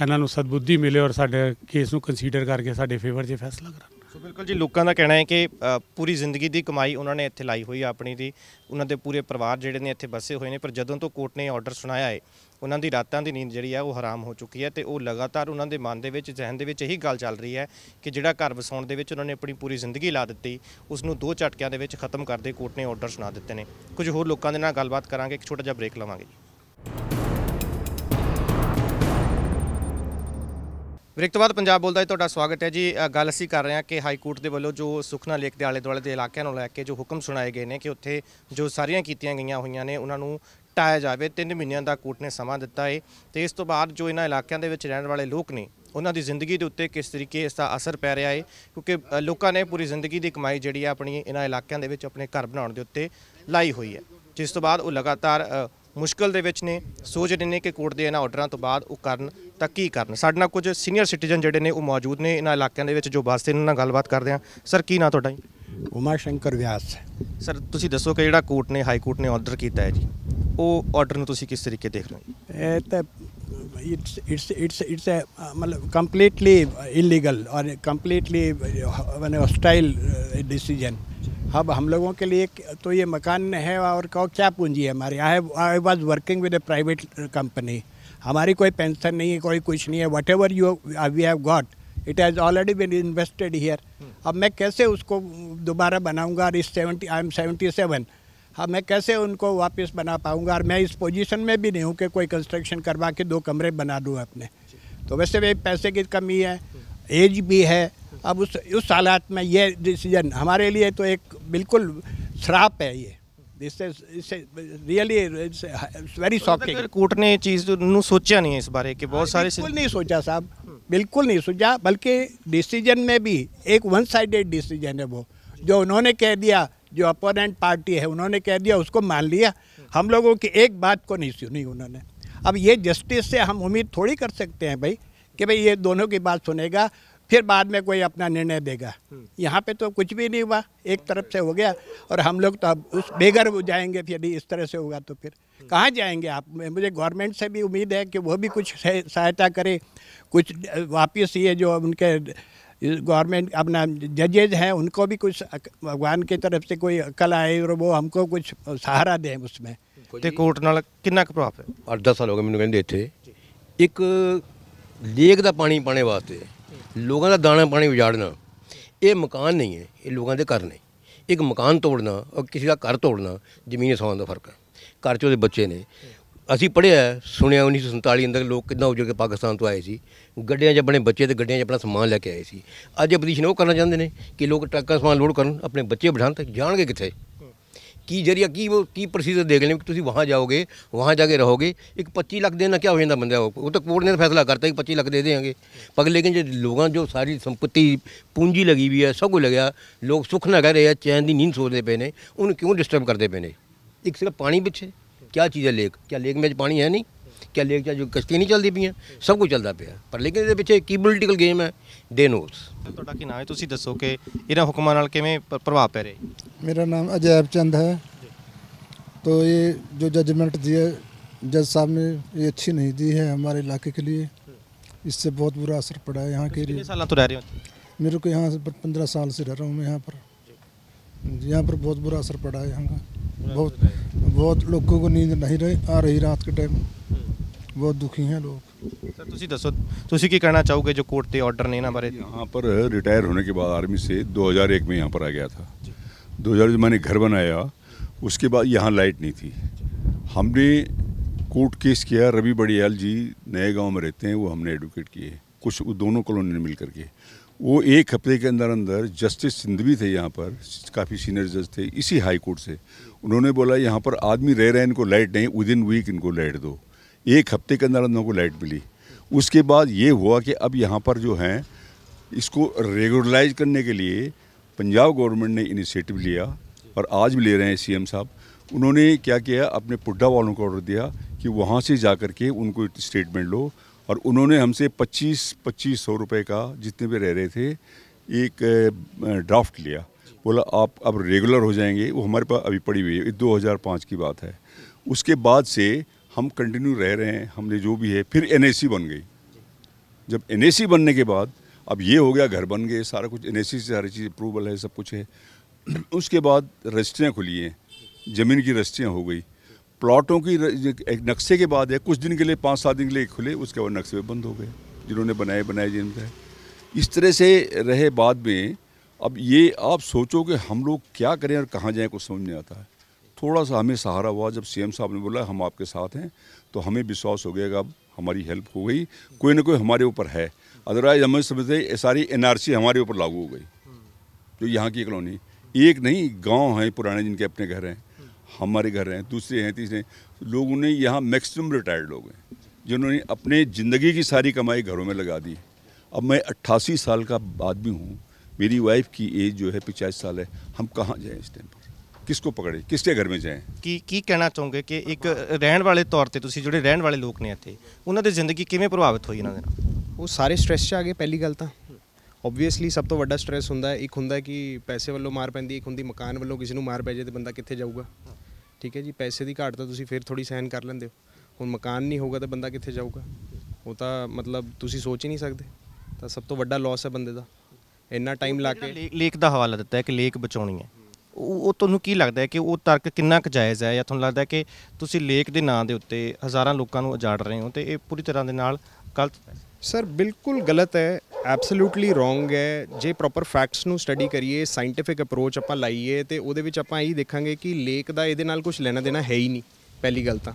ਇਹਨਾਂ ਨੂੰ ਸਦਬੁੱਧੀ ਮਿਲੇ ਔਰ ਸਾਡੇ ਕੇਸ ਨੂੰ ਕੰਸੀਡਰ ਕਰਕੇ ਸਾਡੇ ਫੇਵਰ 'ਚ ਫੈਸਲਾ ਕਰਨ ਸੋ ਬਿਲਕੁਲ ਜੀ, ਲੋਕਾਂ ਦਾ ਕਹਿਣਾ ਹੈ ਕਿ ਪੂਰੀ ਜ਼ਿੰਦਗੀ ਦੀ ਕਮਾਈ ਉਹਨਾਂ ਨੇ ਇੱਥੇ ਲਾਈ ਹੋਈ ਆ ਆਪਣੀ ਦੀ। ਉਹਨਾਂ ਦੇ ਪੂਰੇ ਪਰਿਵਾਰ ਜਿਹੜੇ ਨੇ ਇੱਥੇ ਵਸੇ ਹੋਏ ਨੇ, ਪਰ ਜਦੋਂ ਤੋਂ ਕੋਰਟ ਨੇ ਆਰਡਰ ਸੁਣਾਇਆ ਹੈ, ਉਹਨਾਂ ਦੀ ਰਾਤਾਂ ਦੀ ਨੀਂਦ ਜਿਹੜੀ ਹੈ ਉਹ ਹਰਾਮ ਹੋ ਚੁੱਕੀ ਹੈ ਤੇ ਉਹ ਲਗਾਤਾਰ ਉਹਨਾਂ ਦੇ ਮਨ ਦੇ ਵਿੱਚ, ਜ਼ਿਹਨ ਦੇ ਵਿੱਚ ਇਹੀ ਗੱਲ ਚੱਲ ਰਹੀ ਹੈ ਕਿ ਜਿਹੜਾ ਘਰ ਵਸਾਉਣ ਦੇ ਵਿੱਚ ਉਹਨਾਂ ਨੇ ਆਪਣੀ ਪੂਰੀ ਜ਼ਿੰਦਗੀ ਲਾ ਦਿੱਤੀ ਉਸ ਨੂੰ ਦੋ ਝਟਕਿਆਂ ਦੇ ਵਿੱਚ ਖਤਮ ਕਰਦੇ ਕੋਰਟ ਨੇ ਆਰਡਰ ਸੁਣਾ ਦਿੱਤੇ ਨੇ। ਕੁਝ ਹੋਰ ਲੋਕਾਂ ਦੇ ਨਾਲ ਗੱਲਬਾਤ ਕਰਾਂਗੇ, ਇੱਕ ਛੋਟਾ ਜਿਹਾ ਬ੍ਰੇਕ ਲਵਾਂਗੇ ਜੀ। ਬ੍ਰੇਕ ਤੋਂ ਬਾਅਦ ਪੰਜਾਬ ਬੋਲਦਾ ਹੈ ਤੁਹਾਡਾ ਸਵਾਗਤ ਹੈ ਜੀ। ਗੱਲ ਅਸੀਂ ਕਰ ਰਹੇ ਹਾਂ ਕਿ ਹਾਈ ਕੋਰਟ ਦੇ ਵੱਲੋਂ ਜੋ ਸੁਖਨਾ ਲੇਕ ਦੇ ਆਲੇ ਦੁਆਲੇ ਦੇ ਇਲਾਕਿਆਂ ਨੂੰ ਲੈ ਕੇ ਜੋ ਹੁਕਮ ਸੁਣਾਏ ਗਏ ਨੇ ਕਿ ਉੱਥੇ ਜੋ ਸਾਰੀਆਂ ਕੀਤੀਆਂ ਗਈਆਂ ਹੋਈਆਂ ਨੇ, ਉਹਨਾਂ ਨੂੰ ਟਾਇਆ ਜਾਵੇ। 3 ਮਹੀਨਿਆਂ ਦਾ ਕੋਰਟ ਨੇ ਸਮਾਂ ਦਿੱਤਾ ਹੈ ਤੇ ਇਸ ਤੋਂ ਬਾਅਦ ਜੋ ਇਹਨਾਂ ਇਲਾਕਿਆਂ ਦੇ ਵਿੱਚ ਰਹਿਣ ਵਾਲੇ ਲੋਕ ਨੇ, ਉਹਨਾਂ ਦੀ ਜ਼ਿੰਦਗੀ ਦੇ ਉੱਤੇ ਕਿਸ ਤਰੀਕੇ ਇਸ ਦਾ ਅਸਰ ਪੈ ਰਿਹਾ ਹੈ ਕਿਉਂਕਿ ਲੋਕਾਂ ਨੇ ਪੂਰੀ ਜ਼ਿੰਦਗੀ ਦੀ ਕਮਾਈ ਜਿਹੜੀ ਹੈ ਆਪਣੀ ਇਹਨਾਂ ਇਲਾਕਿਆਂ ਦੇ ਵਿੱਚ ਆਪਣੇ ਘਰ ਬਣਾਉਣ ਦੇ ਉੱਤੇ ਲਾਈ ਹੋਈ ਹੈ। ਜਿਸ ਤੋਂ ਬਾਅਦ ਉਹ ਲਗਾਤਾਰ ਮੁਸ਼ਕਲ ਦੇ ਵਿੱਚ ਨੇ ਸੋਚ ਰਹੇ ਨੇ ਕਿ ਕੋਰਟ ਦੇ ਇਹਨਾਂ ਆਰਡਰਾਂ ਤੋਂ ਬਾਅਦ ਉਹ ਕਰਨ ਤਾਂ ਕੀ ਕਰਨ ਸਾਡੇ ਨਾਲ ਕੁਝ ਸੀਨੀਅਰ ਸਿਟੀਜ਼ਨ ਜਿਹੜੇ ਨੇ ਉਹ ਮੌਜੂਦ ਨੇ ਇਹਨਾਂ ਇਲਾਕਿਆਂ ਦੇ ਵਿੱਚ ਜੋ ਵਸਦੇ ਨੇ ਉਹਨਾਂ ਨਾਲ ਗੱਲਬਾਤ ਕਰਦੇ ਹਾਂ ਸਰ ਕੀ ਨਾਂ ਤੁਹਾਡਾ ਜੀ ਉਮਾ ਸ਼ੰਕਰ ਵਿਆਸ ਸਰ ਤੁਸੀਂ ਦੱਸੋ ਕਿ ਜਿਹੜਾ ਕੋਰਟ ਨੇ ਹਾਈ ਕੋਰਟ ਨੇ ਆਰਡਰ ਕੀਤਾ ਹੈ ਜੀ ਉਹ ਆਰਡਰ ਨੂੰ ਤੁਸੀਂ ਕਿਸ ਤਰੀਕੇ ਦੇਖ ਰਹੇ ਹੋ ਜੀ? ਇਹ ਤਾਂ ਇਟਸ ਇਟਸ ਇਟਸ ਇਟਸ मतलब कंप्लीटली इलीगल और कंप्लीटली मैंने हॉस्टाइल डिसीजन अब हम लोगों के लिए तो ये मकान है और क्या क्या पूंजी है हमारी? I I was working with a private company हमारी कोई पेंशन नहीं है कोई कुछ नहीं है. Whatever you we have got it has already been invested here अब मैं कैसे उसको दोबारा बनाऊँगा और इस seventy I am seventy seven अब मैं कैसे उनको वापस बना पाऊँगा? और मैं इस पोजीशन में भी नहीं हूँ कि कोई कंस्ट्रक्शन करवा के दो कमरे बना दूँ अपने। तो वैसे भी पैसे की कमी है एज भी है अब उस उस हालात में ये डिसीजन हमारे लिए तो एक बिल्कुल श्राप है ये इससे इससे रियली वेरी शॉकिंग ਫਿਰ ਕੋਰਟ ਨੇ ਇਹ ਚੀਜ਼ ਨੂੰ ਸੋਚਿਆ नहीं है इस बारे कि बहुत सारे बिल्कुल नहीं सोचा साहब बिल्कुल नहीं सोचा बल्कि डिसीजन में भी एक वन साइडेड डिसीजन है वो जो उन्होंने कह दिया जो अपोनेंट पार्टी है उन्होंने कह दिया उसको मान लिया हम लोगों की एक बात को नहीं सुनी उन्होंने अब ये जस्टिस से हम उम्मीद थोड़ी कर सकते हैं भाई कि भाई ये दोनों की बात सुनेगा फिर बाद में कोई अपना निर्णय देगा यहाँ पे तो कुछ भी नहीं हुआ एक तरफ से हो गया और हम लोग तो अब उस बेघर हो जाएंगे फिर इस तरह से होगा तो फिर कहाँ जाएंगे आप मुझे गवर्नमेंट से भी उम्मीद है कि वो भी कुछ सह- सहायता करे कुछ वापस ये जो उनके गवर्नमेंट अपना जजेज हैं उनको भी कुछ अक- भगवान की तरफ से कोई अकल आए और वो हमको कुछ सहारा दें उसमें ਤੇ ਕੋਰਟ ਨਾਲ ਕਿੰਨਾ ਕੁ ਪ੍ਰਭਾਵ ਹੈ 8-10 ਸਾਲ ਹੋ ਗਏ ਮੈਨੂੰ ਕਹਿੰਦੇ ਇੱਥੇ ਇੱਕ ਲੇਕ ਦਾ ਪਾਣੀ ਪਾਣੇ ਵਾਸਤੇ ਲੋਕਾਂ ਦਾ ਦਾਣਾ ਪਾਣੀ ਉਜਾੜਨਾ ਇਹ ਮਕਾਨ ਨਹੀਂ ਹੈ ਇਹ ਲੋਕਾਂ ਦੇ ਘਰ ਨੇ। ਇੱਕ ਮਕਾਨ ਤੋੜਨਾ ਔਰ ਕਿਸੇ ਦਾ ਘਰ ਤੋੜਨਾ ਜ਼ਮੀਨ ਅਸਮਾਨ ਦਾ ਫ਼ਰਕ ਹੈ। ਘਰ 'ਚ ਉਹਦੇ ਬੱਚੇ ਨੇ। ਅਸੀਂ ਪੜ੍ਹਿਆ ਹੈ, ਸੁਣਿਆ 1947 ਅੰਦਰ ਲੋਕ ਕਿੱਦਾਂ ਉਜੜ ਕੇ ਪਾਕਿਸਤਾਨ ਤੋਂ ਆਏ ਸੀ। ਗੱਡੀਆਂ 'ਚ ਆਪਣੇ ਬੱਚੇ ਤੇ ਗੱਡੀਆਂ 'ਚ ਆਪਣਾ ਸਮਾਨ ਲੈ ਕੇ ਆਏ ਸੀ। ਅੱਜ ਆਪੋਜੀਸ਼ਨ ਉਹ ਕਰਨਾ ਚਾਹੁੰਦੇ ਨੇ ਕਿ ਲੋਕ ਟਰੱਕਾਂ ਸਮਾਨ ਲੋਡ ਕਰਨ ਆਪਣੇ ਬੱਚੇ ਬਿਠਾਉਣ ਤੇ ਜਾਣਗੇ ਕਿੱਥੇ? ਕੀ ਜਰੀਆ, ਕੀ ਉਹ ਕੀ ਪ੍ਰੋਸੀਜਰ ਦੇਖ ਲੈਣ ਕਿ ਤੁਸੀਂ ਵਹਾਂ ਜਾਓਗੇ, ਵਹਾਂ ਜਾ ਕੇ ਰਹੋਗੇ? ਇੱਕ 25 ਲੱਖ ਦੇਣਾ ਕੀ ਹੋ ਜਾਂਦਾ ਬੰਦਾ? ਉਹ ਉਹ ਤਾਂ ਕੋਰਟ ਨੇ ਤਾਂ ਫੈਸਲਾ ਕਰਤਾ ਕਿ 25 ਲੱਖ ਦੇ ਦੇਵਾਂਗੇ। ਪਰ ਲੇਕਿਨ ਜੇ ਲੋਕਾਂ ਜੋ ਸਾਰੀ ਸੰਪਤੀ ਪੂੰਜੀ ਲਗੀ ਵੀ ਹੈ, ਸਭ ਕੁਝ ਲੱਗਿਆ, ਲੋਕ ਸੁੱਖ ਨਾ ਕਹਿ ਰਹੇ ਆ, ਚੈਨ ਦੀ ਨੀਂਦ ਸੋਚਦੇ ਪਏ ਨੇ, ਉਹਨੂੰ ਕਿਉਂ ਡਿਸਟਰਬ ਕਰਦੇ ਪਏ ਨੇ? ਇੱਕ ਸਿਰਫ ਪਾਣੀ ਪਿੱਛੇ ਕੀ ਚੀਜ਼ ਹੈ ਲੇਕ? ਕੀ ਲੇਕ ਵਿੱਚ ਪਾਣੀ ਹੈ ਨਹੀਂ? ਕੀ ਲੇਕ 'ਚ ਜੋ ਕਸ਼ਤੀ ਨਹੀਂ ਚੱਲਦੀ ਪਈਆਂ ਸਭ ਕੁਝ ਚੱਲਦਾ ਪਿਆ ਪਰ ਲੇਕਿਨ ਇਹਦੇ ਪਿੱਛੇ ਕੀ ਪੋਲੀਟੀਕਲ ਗੇਮ ਹੈ ਦੇ ਨੋਸ ਤੁਹਾਡਾ ਕੀ ਨਾਮ ਹੈ ਤੁਸੀਂ ਦੱਸੋ ਕਿ ਇਹਨਾਂ ਹੁਕਮਾਂ ਨਾਲ ਕਿਵੇਂ ਪ- ਪ੍ਰਭਾਵ ਪੈ ਰਿਹਾ ਹੈ मेरा नाम अजैब चंद है तो ये जो जजमेंट दिए जज साहब ने ये अच्छी नहीं दी है हमारे इलाके के लिए इससे बहुत बुरा असर पड़ा है यहाँ के ਕਿੰਨੇ लिए ਸਾਲਾਂ ਤੋਂ ਰਹਿ ਰਹੇ ਹੋ मेरे को यहाँ से पंद्रह साल से रह रहा हूँ मैं यहाँ पर यहाँ पर बहुत बुरा असर पड़ा है यहाँ का बहुत बहुत लोगों को नींद नहीं रही आ रही रात के टाइम बहुत दुखी हैं लोग ਸਰ ਤੁਸੀਂ ਦੱਸੋ ਤੁਸੀਂ ਕੀ ਕਹਿਣਾ ਚਾਹੋਗੇ ਜੋ ਕੋਰਟ ਦੇ ਆਰਡਰ ਨੇ ਇਹਨਾਂ ਬਾਰੇ यहाँ पर रिटायर होने के बाद आर्मी से 2001 में यहाँ पर आ गया था 2000 जब मैंने घर बनाया उसके बाद यहाँ लाइट नहीं थी हमने कोर्ट केस किया रवि बड़ियाल जी नए गांव में रहते हैं वो हमने एडवोकेट किए कुछ वो दोनों कॉलोनी ने मिल करके वो एक हफ्ते के अंदर अंदर जस्टिस सिंधवी थे यहाँ पर काफ़ी सीनियर जज थे इसी हाई कोर्ट से उन्होंने बोला यहाँ पर आदमी रह रहे हैं इनको लाइट नहीं विद इन वीक इनको लाइट दो एक हफ़्ते के अंदर अंदर को लाइट मिली। उसके बाद ये हुआ कि अब यहाँ पर जो हैं, इसको रेगुलराइज करने के लिए पंजाब गवर्नमेंट ने इनिशिएटिव लिया और आज भी ले रहे हैं सीएम साहब। उन्होंने क्या किया, अपने पुड्डा वालों को ऑर्डर दिया कि वहाँ से जा कर के उनको स्टेटमेंट लो और उन्होंने हमसे पच्चीस पच्चीस सौ रुपये का जितने भी रह रहे थे, एक ड्राफ्ट लिया। बोला, आप अब रेगुलर हो जाएँगे, वो हमारे पास अभी पड़ी हुई है दो हज़ार पाँच की बात है। उसके बाद से हम कंटिन्यू रह रहे हैं, हमने जो भी है, फिर एनएसी बन गई। जब एनएसी बनने के बाद, अब ये हो गया, घर बन गए, सारा कुछ एनएसी से सारी चीज़ अप्रूवल है, सब कुछ है। (clears throat) उसके बाद रजिस्ट्रियाँ खुली हैं, ज़मीन की रजिस्ट्रियाँ हो गई। प्लॉटों की एक नक्शे के बाद है, कुछ दिन के लिए, पाँच सात दिन के लिए खुले, उसके बाद नक्शे बंद हो गए, जिन्होंने बनाए बनाए, जिनका इस तरह से रहे बाद में, अब ये आप सोचो कि हम लोग क्या करें और कहाँ जाएँ, कुछ समझ नहीं आता। है थोड़ा सा हमें सहारा हुआ, जब सीएम साहब ने बोला, हम आपके साथ हैं। तो हमें विश्वास हो गया अब हमारी हेल्प हो गई। कोई ना कोई हमारे ऊपर है। अदरवाइज़ हमें समझते सारी एनआरसी हमारे ऊपर लागू हो गई। जो यहाँ की कॉलोनी। एक नहीं, गाँव हैं पुराने, जिनके अपने घर हैं। हमारे घर हैं, दूसरे हैं, तीसरे। लोगों ने यहाँ मैक्सिमम रिटायर्ड लोग हैं, जिन्होंने अपने ज़िंदगी की सारी कमाई घरों में लगा दी। अब मैं अट्ठासी साल का आदमी हूँ। मेरी वाइफ की एज जो है, पचास साल है। हम कहाँ जाएँ इस टाइम पर किसको पकड़े किसके घर में जाएं ਕੀ ਕੀ ਕਹਿਣਾ ਚਾਹੋਗੇ ਕਿ ਇੱਕ ਰਹਿਣ ਵਾਲੇ ਤੌਰ ਤੇ ਤੁਸੀਂ ਜਿਹੜੇ ਰਹਿਣ ਵਾਲੇ ਲੋਕ ਨੇ ਇੱਥੇ ਉਹਨਾਂ ਦੀ ਜ਼ਿੰਦਗੀ ਕਿਵੇਂ ਪ੍ਰਭਾਵਿਤ ਹੋਈ ਇਹਨਾਂ ਦੇ ਨਾਲ ਉਹ ਸਾਰੇ ਸਟ੍ਰੈਸ 'ਚ ਆ ਗਏ ਪਹਿਲੀ ਗੱਲ ਤਾਂ ਓਬਵੀਅਸਲੀ ਸਭ ਤੋਂ ਵੱਡਾ ਸਟ੍ਰੈਸ ਹੁੰਦਾ ਹੈ ਇੱਕ ਹੁੰਦਾ ਹੈ ਕਿ ਪੈਸੇ ਵੱਲੋਂ ਮਾਰ ਪੈਂਦੀ ਹੈ, ਇੱਕ ਹੁੰਦੀ ਮਕਾਨ ਵੱਲੋਂ ਕਿਸੇ ਨੂੰ ਮਾਰ ਪੈ ਜੇ ਤੇ ਬੰਦਾ ਕਿੱਥੇ ਜਾਊਗਾ ਠੀਕ ਹੈ ਜੀ ਪੈਸੇ ਦੀ ਘਾਟ ਤਾਂ ਤੁਸੀਂ ਫਿਰ ਥੋੜੀ ਸਹਿਨ ਕਰ ਲੈਂਦੇ ਹੋ ਹੁਣ ਮਕਾਨ ਨਹੀਂ ਹੋਊਗਾ ਤਾਂ ਬੰਦਾ ਕਿੱਥੇ ਜਾਊਗਾ ਉਹ ਤਾਂ ਮਤਲਬ ਤੁਸੀਂ ਸੋਚ ਹੀ ਨਹੀਂ ਸਕਦੇ ਤਾਂ ਸਭ ਤੋਂ ਵੱਡਾ ਲਾਸ ਹੈ ਬੰਦੇ ਦਾ ਇੰਨਾ ਟਾਈਮ ਲਾ ਜਿਹੜਾ ਕੇ ਲੇ- ਲੇਕ ਦਾ ਹਵਾਲਾ ਦਿੱਤਾ ਹੈ ਕਿ ਲੇਕ ਬਚਾਉਣੀ ਹੈ ਉਹ ਉਹ ਤੁਹਾਨੂੰ ਕੀ ਲੱਗਦਾ ਹੈ ਕਿ ਉਹ ਤਰਕ ਕਿੰਨਾ ਕੁ ਜਾਇਜ਼ ਹੈ? ਜਾਂ ਤੁਹਾਨੂੰ ਲੱਗਦਾ ਹੈ ਕਿ ਤੁਸੀਂ ਲੇਕ ਦੇ ਨਾਂ ਦੇ ਉੱਤੇ ਹਜ਼ਾਰਾਂ ਲੋਕਾਂ ਨੂੰ ਉਜਾੜ ਰਹੇ ਹੋ ਤੇ ਇਹ ਪੂਰੀ ਤਰ੍ਹਾਂ ਦੇ ਨਾਲ ਗਲਤ ਹੈ? ਸਰ ਬਿਲਕੁਲ ਗਲਤ ਹੈ ਐਬਸੋਲੂਟਲੀ ਰੋਂਗ ਹੈ। ਜੇ ਪ੍ਰੋਪਰ ਫੈਕਟਸ ਨੂੰ ਸਟੱਡੀ ਕਰੀਏ ਸਾਇੰਟੀਫਿਕ ਅਪਰੋਚ ਆਪਾਂ ਲਾਈਏ ਤੇ ਉਹਦੇ ਵਿੱਚ ਆਪਾਂ ਇਹੀ ਦੇਖਾਂਗੇ ਕਿ ਲੇਕ ਦਾ ਇਹਦੇ ਨਾਲ ਕੁਝ ਲੈਣਾ ਦੇਣਾ ਹੈ ਹੀ ਨਹੀਂ, ਪਹਿਲੀ ਗੱਲ ਤਾਂ।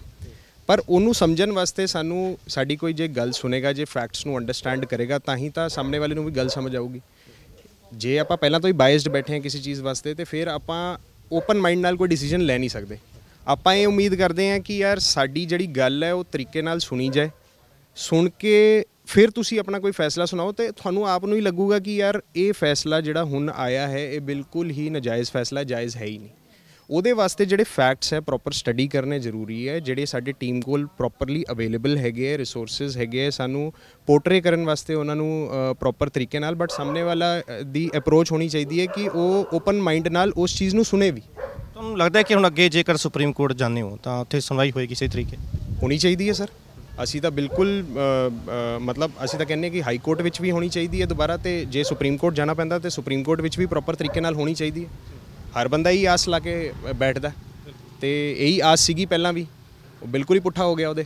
ਪਰ ਉਹਨੂੰ ਸਮਝਣ ਵਾਸਤੇ ਸਾਨੂੰ ਸਾਡੀ ਕੋਈ ਜੇ ਗੱਲ ਸੁਨੇਗਾ ਜੇ ਫੈਕਟਸ ਨੂੰ ਅੰਡਰਸਟੈਂਡ ਕਰੇਗਾ, ਤਾਂ ਹੀ ਤਾਂ ਸਾਹਮਣੇ ਵਾਲੇ ਨੂੰ ਵੀ ਗੱਲ ਸਮਝ ਆਊਗੀ। ਜੇ ਆਪਾਂ ਪਹਿਲਾਂ ਤੋਂ ਹੀ ਬਾਇਸਡ ਬੈਠੇ ਹਾਂ ਕਿਸੇ ਚੀਜ਼ ਵਾਸਤੇ, ਤੇ ਫਿਰ ਆਪਾਂ ਓਪਨ ਮਾਈਂਡ ਨਾਲ ਕੋਈ ਡਿਸੀਜਨ ਲੈ ਨਹੀਂ ਸਕਦੇ। ਆਪਾਂ ਇਹ ਉਮੀਦ ਕਰਦੇ ਹਾਂ ਕਿ ਯਾਰ ਸਾਡੀ ਜਿਹੜੀ ਗੱਲ ਹੈ, ਉਹ ਤਰੀਕੇ ਨਾਲ ਸੁਣੀ ਜਾਏ। ਸੁਣ ਕੇ ਫਿਰ ਤੁਸੀਂ ਆਪਣਾ ਕੋਈ ਫੈਸਲਾ ਸੁਣਾਓ ਤੇ ਤੁਹਾਨੂੰ ਆਪ ਨੂੰ ਹੀ ਲੱਗੂਗਾ ਕਿ ਯਾਰ ਇਹ ਫੈਸਲਾ ਜਿਹੜਾ ਹੁਣ ਆਇਆ ਹੈ, ਇਹ ਬਿਲਕੁਲ ਹੀ ਨਾਜਾਇਜ਼ ਫੈਸਲਾ, ਜਾਇਜ਼ ਹੈ ਹੀ ਨਹੀਂ। ਉਹਦੇ ਵਾਸਤੇ ਜਿਹੜੇ ਫੈਕਟਸ ਹੈ ਪ੍ਰੋਪਰ ਸਟੱਡੀ ਕਰਨੇ ਜ਼ਰੂਰੀ ਹੈ ਜਿਹੜੇ ਸਾਡੇ ਟੀਮ ਕੋਲ ਪ੍ਰੋਪਰਲੀ ਅਵੇਲੇਬਲ ਹੈਗੇ ਹੈ ਰਿਸੋਰਸਸ ਹੈਗੇ ਹੈ ਸਾਨੂੰ ਪੋਰਟਰੇ ਕਰਨ ਵਾਸਤੇ ਉਹਨਾਂ ਨੂੰ ਪ੍ਰੋਪਰ ਤਰੀਕੇ ਨਾਲ ਬਟ ਸਾਹਮਣੇ ਵਾਲਾ ਦੀ ਅਪਰੋਚ ਹੋਣੀ ਚਾਹੀਦੀ ਹੈ ਕਿ ਉਹ ਓਪਨ ਮਾਈਂਡ ਨਾਲ ਉਸ ਚੀਜ਼ ਨੂੰ ਸੁਣੇ ਵੀ। ਤੁਹਾਨੂੰ ਲੱਗਦਾ ਹੈ ਕਿ ਹੁਣ ਅੱਗੇ ਜੇਕਰ ਸੁਪਰੀਮ ਕੋਰਟ ਜਾਂਦੇ ਹੋ ਤਾਂ ਉੱਥੇ ਸੁਣਵਾਈ ਹੋਏਗੀ ਸਹੀ ਤਰੀਕੇ? ਹੋਣੀ ਚਾਹੀਦੀ ਹੈ ਸਰ ਅਸੀਂ ਤਾਂ ਬਿਲਕੁਲ ਮਤਲਬ ਅਸੀਂ ਤਾਂ ਕਹਿੰਦੇ ਹਾਂ ਕਿ ਹਾਈ ਕੋਰਟ ਵਿੱਚ ਵੀ ਹੋਣੀ ਚਾਹੀਦੀ ਹੈ ਦੁਬਾਰਾ ਤੇ ਜੇ ਸੁਪਰੀਮ ਕੋਰਟ ਜਾਣਾ ਪੈਂਦਾ ਤੇ ਸੁਪਰੀਮ ਕੋਰਟ ਵਿੱਚ ਵੀ ਪ੍ਰੋਪਰ ਤਰੀਕੇ ਨਾਲ ਹੋਣੀ ਚਾਹੀਦੀ ਹੈ। ਹਰ ਬੰਦਾ ਹੀ ਆਸ ਲਾ ਕੇ ਬੈਠਦਾ। ਤੇ ਇਹੀ ਆਸ ਸੀਗੀ ਪਹਿਲਾਂ ਵੀ। ਉਹ ਬਿਲਕੁਲ ਹੀ ਪੁੱਠਾ ਹੋ ਗਿਆ ਉਹਦੇ।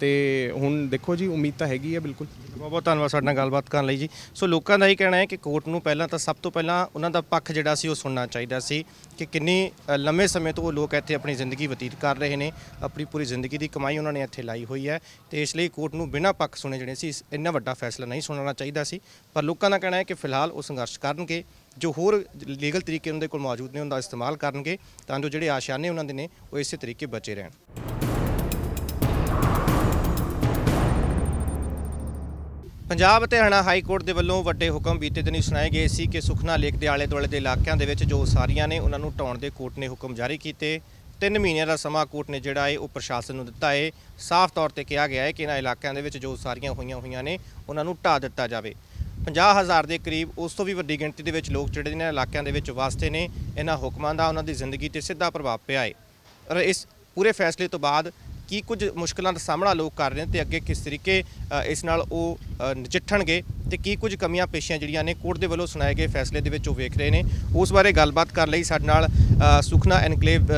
ਤੇ ਹੁਣ ਦੇਖੋ ਜੀ, ਉਮੀਦ ਤਾਂ ਹੈਗੀ ਹੈ ਬਿਲਕੁਲ। ਬਹੁਤ ਬਹੁਤ ਧੰਨਵਾਦ ਸਾਡੇ ਨਾਲ ਗੱਲਬਾਤ ਕਰਨ ਲਈ ਜੀ। ਸੋ ਲੋਕਾਂ ਦਾ ਇਹ ਕਹਿਣਾ ਹੈ ਕਿ ਕੋਰਟ ਨੂੰ ਪਹਿਲਾਂ ਤਾਂ ਸਭ ਤੋਂ ਪਹਿਲਾਂ ਉਹਨਾਂ ਦਾ ਪੱਖ ਜਿਹੜਾ ਸੀ, ਉਹ ਸੁਣਨਾ ਚਾਹੀਦਾ ਸੀ ਕਿ ਕਿੰਨੀ ਲੰਮੇ ਸਮੇਂ ਤੋਂ ਉਹ ਲੋਕ ਇੱਥੇ ਆਪਣੀ ਜ਼ਿੰਦਗੀ ਬਤੀਤ ਕਰ ਰਹੇ ਨੇ। ਆਪਣੀ ਪੂਰੀ ਜ਼ਿੰਦਗੀ ਦੀ ਕਮਾਈ ਉਹਨਾਂ ਨੇ ਇੱਥੇ ਲਾਈ ਹੋਈ ਹੈ। ਤੇ ਇਸ ਲਈ ਕੋਰਟ ਨੂੰ ਬਿਨਾਂ ਪੱਖ ਸੁਣੇ ਜਿਹੜੇ ਸੀ, ਇਸ- ਇੰਨਾ ਵੱਡਾ ਫੈਸਲਾ ਨਹੀਂ ਸੁਣਾਉਣਾ ਚਾਹੀਦਾ ਸੀ। ਪਰ ਲੋਕਾਂ ਦਾ ਕਹਿਣਾ ਹੈ ਕਿ ਫਿਲਹਾਲ ਉਹ ਸੰਘਰਸ਼ ਕਰਨਗੇ। ਜੋ ਹੋਰ ਲੀਗਲ ਤਰੀਕੇ ਉਹਨਾਂ ਦੇ ਕੋਲ ਮੌਜੂਦ ਨੇ, ਉਹਨਾਂ ਦਾ ਇਸਤੇਮਾਲ ਕਰਨਗੇ ਤਾਂ ਜੋ ਜਿਹੜੇ ਆਸ਼ਿਆਨੇ ਉਹਨਾਂ ਦੇ ਨੇ, ਉਹ ਇਸੇ ਤਰੀਕੇ ਬਚੇ ਰਹਿਣ। ਪੰਜਾਬ ਅਤੇ ਹਰਿਆਣਾ ਹਾਈ ਕੋਰਟ ਦੇ ਵੱਲੋਂ ਵੱਡੇ ਹੁਕਮ ਬੀਤੇ ਦਿਨੀ ਸੁਣਾਏ ਗਏ ਸੀ ਕਿ ਸੁਖਨਾ ਲੇਕ ਦੇ ਆਲੇ ਦੁਆਲੇ ਦੇ ਇਲਾਕਿਆਂ ਦੇ ਵਿੱਚ ਜੋ ਉਸਾਰੀਆਂ ਨੇ, ਉਹਨਾਂ ਨੂੰ ਢਾਉਣ ਦੇ ਕੋਰਟ ਨੇ ਹੁਕਮ ਜਾਰੀ ਕੀਤੇ। ਤਿੰਨ ਮਹੀਨਿਆਂ ਦਾ ਸਮਾਂ ਕੋਰਟ ਨੇ ਜਿਹੜਾ ਹੈ ਉਹ ਪ੍ਰਸ਼ਾਸਨ ਨੂੰ ਦਿੱਤਾ ਹੈ ਸਾਫ਼ ਤੌਰ ਤੇ ਕਿਹਾ ਗਿਆ ਹੈ ਕਿ ਇਹਨਾਂ ਇਲਾਕਿਆਂ ਦੇ ਵਿੱਚ ਜੋ ਉਸਾਰੀਆਂ ਹੋਈਆਂ ਹੋਈਆਂ ਨੇ, ਉਹਨਾਂ ਨੂੰ ਢਾ ਦਿੱਤਾ ਜਾਵੇ। 50000 ਦੇ ਕਰੀਬ ਉਸ ਤੋਂ ਵੀ ਵੱਡੀ ਗਿਣਤੀ ਦੇ ਵਿੱਚ ਲੋਕ ਜਿਹੜੇ ਨੇ ਇਲਾਕਿਆਂ ਦੇ ਵਿੱਚ ਵਸਦੇ ਨੇ, ਇਹਨਾਂ ਹੁਕਮਾਂ ਦਾ, ਉਹਨਾਂ ਦੀ ਜ਼ਿੰਦਗੀ ਤੇ ਸਿੱਧਾ ਪ੍ਰਭਾਵ ਪਿਆ ਹੈ ਔਰ ਇਸ ਪੂਰੇ ਫੈਸਲੇ ਤੋਂ ਬਾਅਦ ਕੀ ਕੁਝ ਮੁਸ਼ਕਲਾਂ ਦਾ ਸਾਹਮਣਾ ਲੋਕ ਕਰ ਰਹੇ ਨੇ ਤੇ ਅੱਗੇ ਕਿਸ ਤਰੀਕੇ ਇਸ ਨਾਲ ਉਹ ਨਜਿੱਠਣਗੇ ਤੇ ਕੀ ਕੁਝ ਕਮੀਆਂ ਪੇਸ਼ੀਆਂ ਜਿਹੜੀਆਂ ਨੇ ਕੋਰਟ ਦੇ ਵੱਲੋਂ ਸੁਣਾਏ ਗਏ ਫੈਸਲੇ ਦੇ ਵਿੱਚ ਉਹ ਵੇਖ ਰਹੇ ਨੇ। ਉਸ ਬਾਰੇ ਗੱਲਬਾਤ ਕਰਨ ਲਈ ਸਾਡੇ ਨਾਲ Sukhna enclave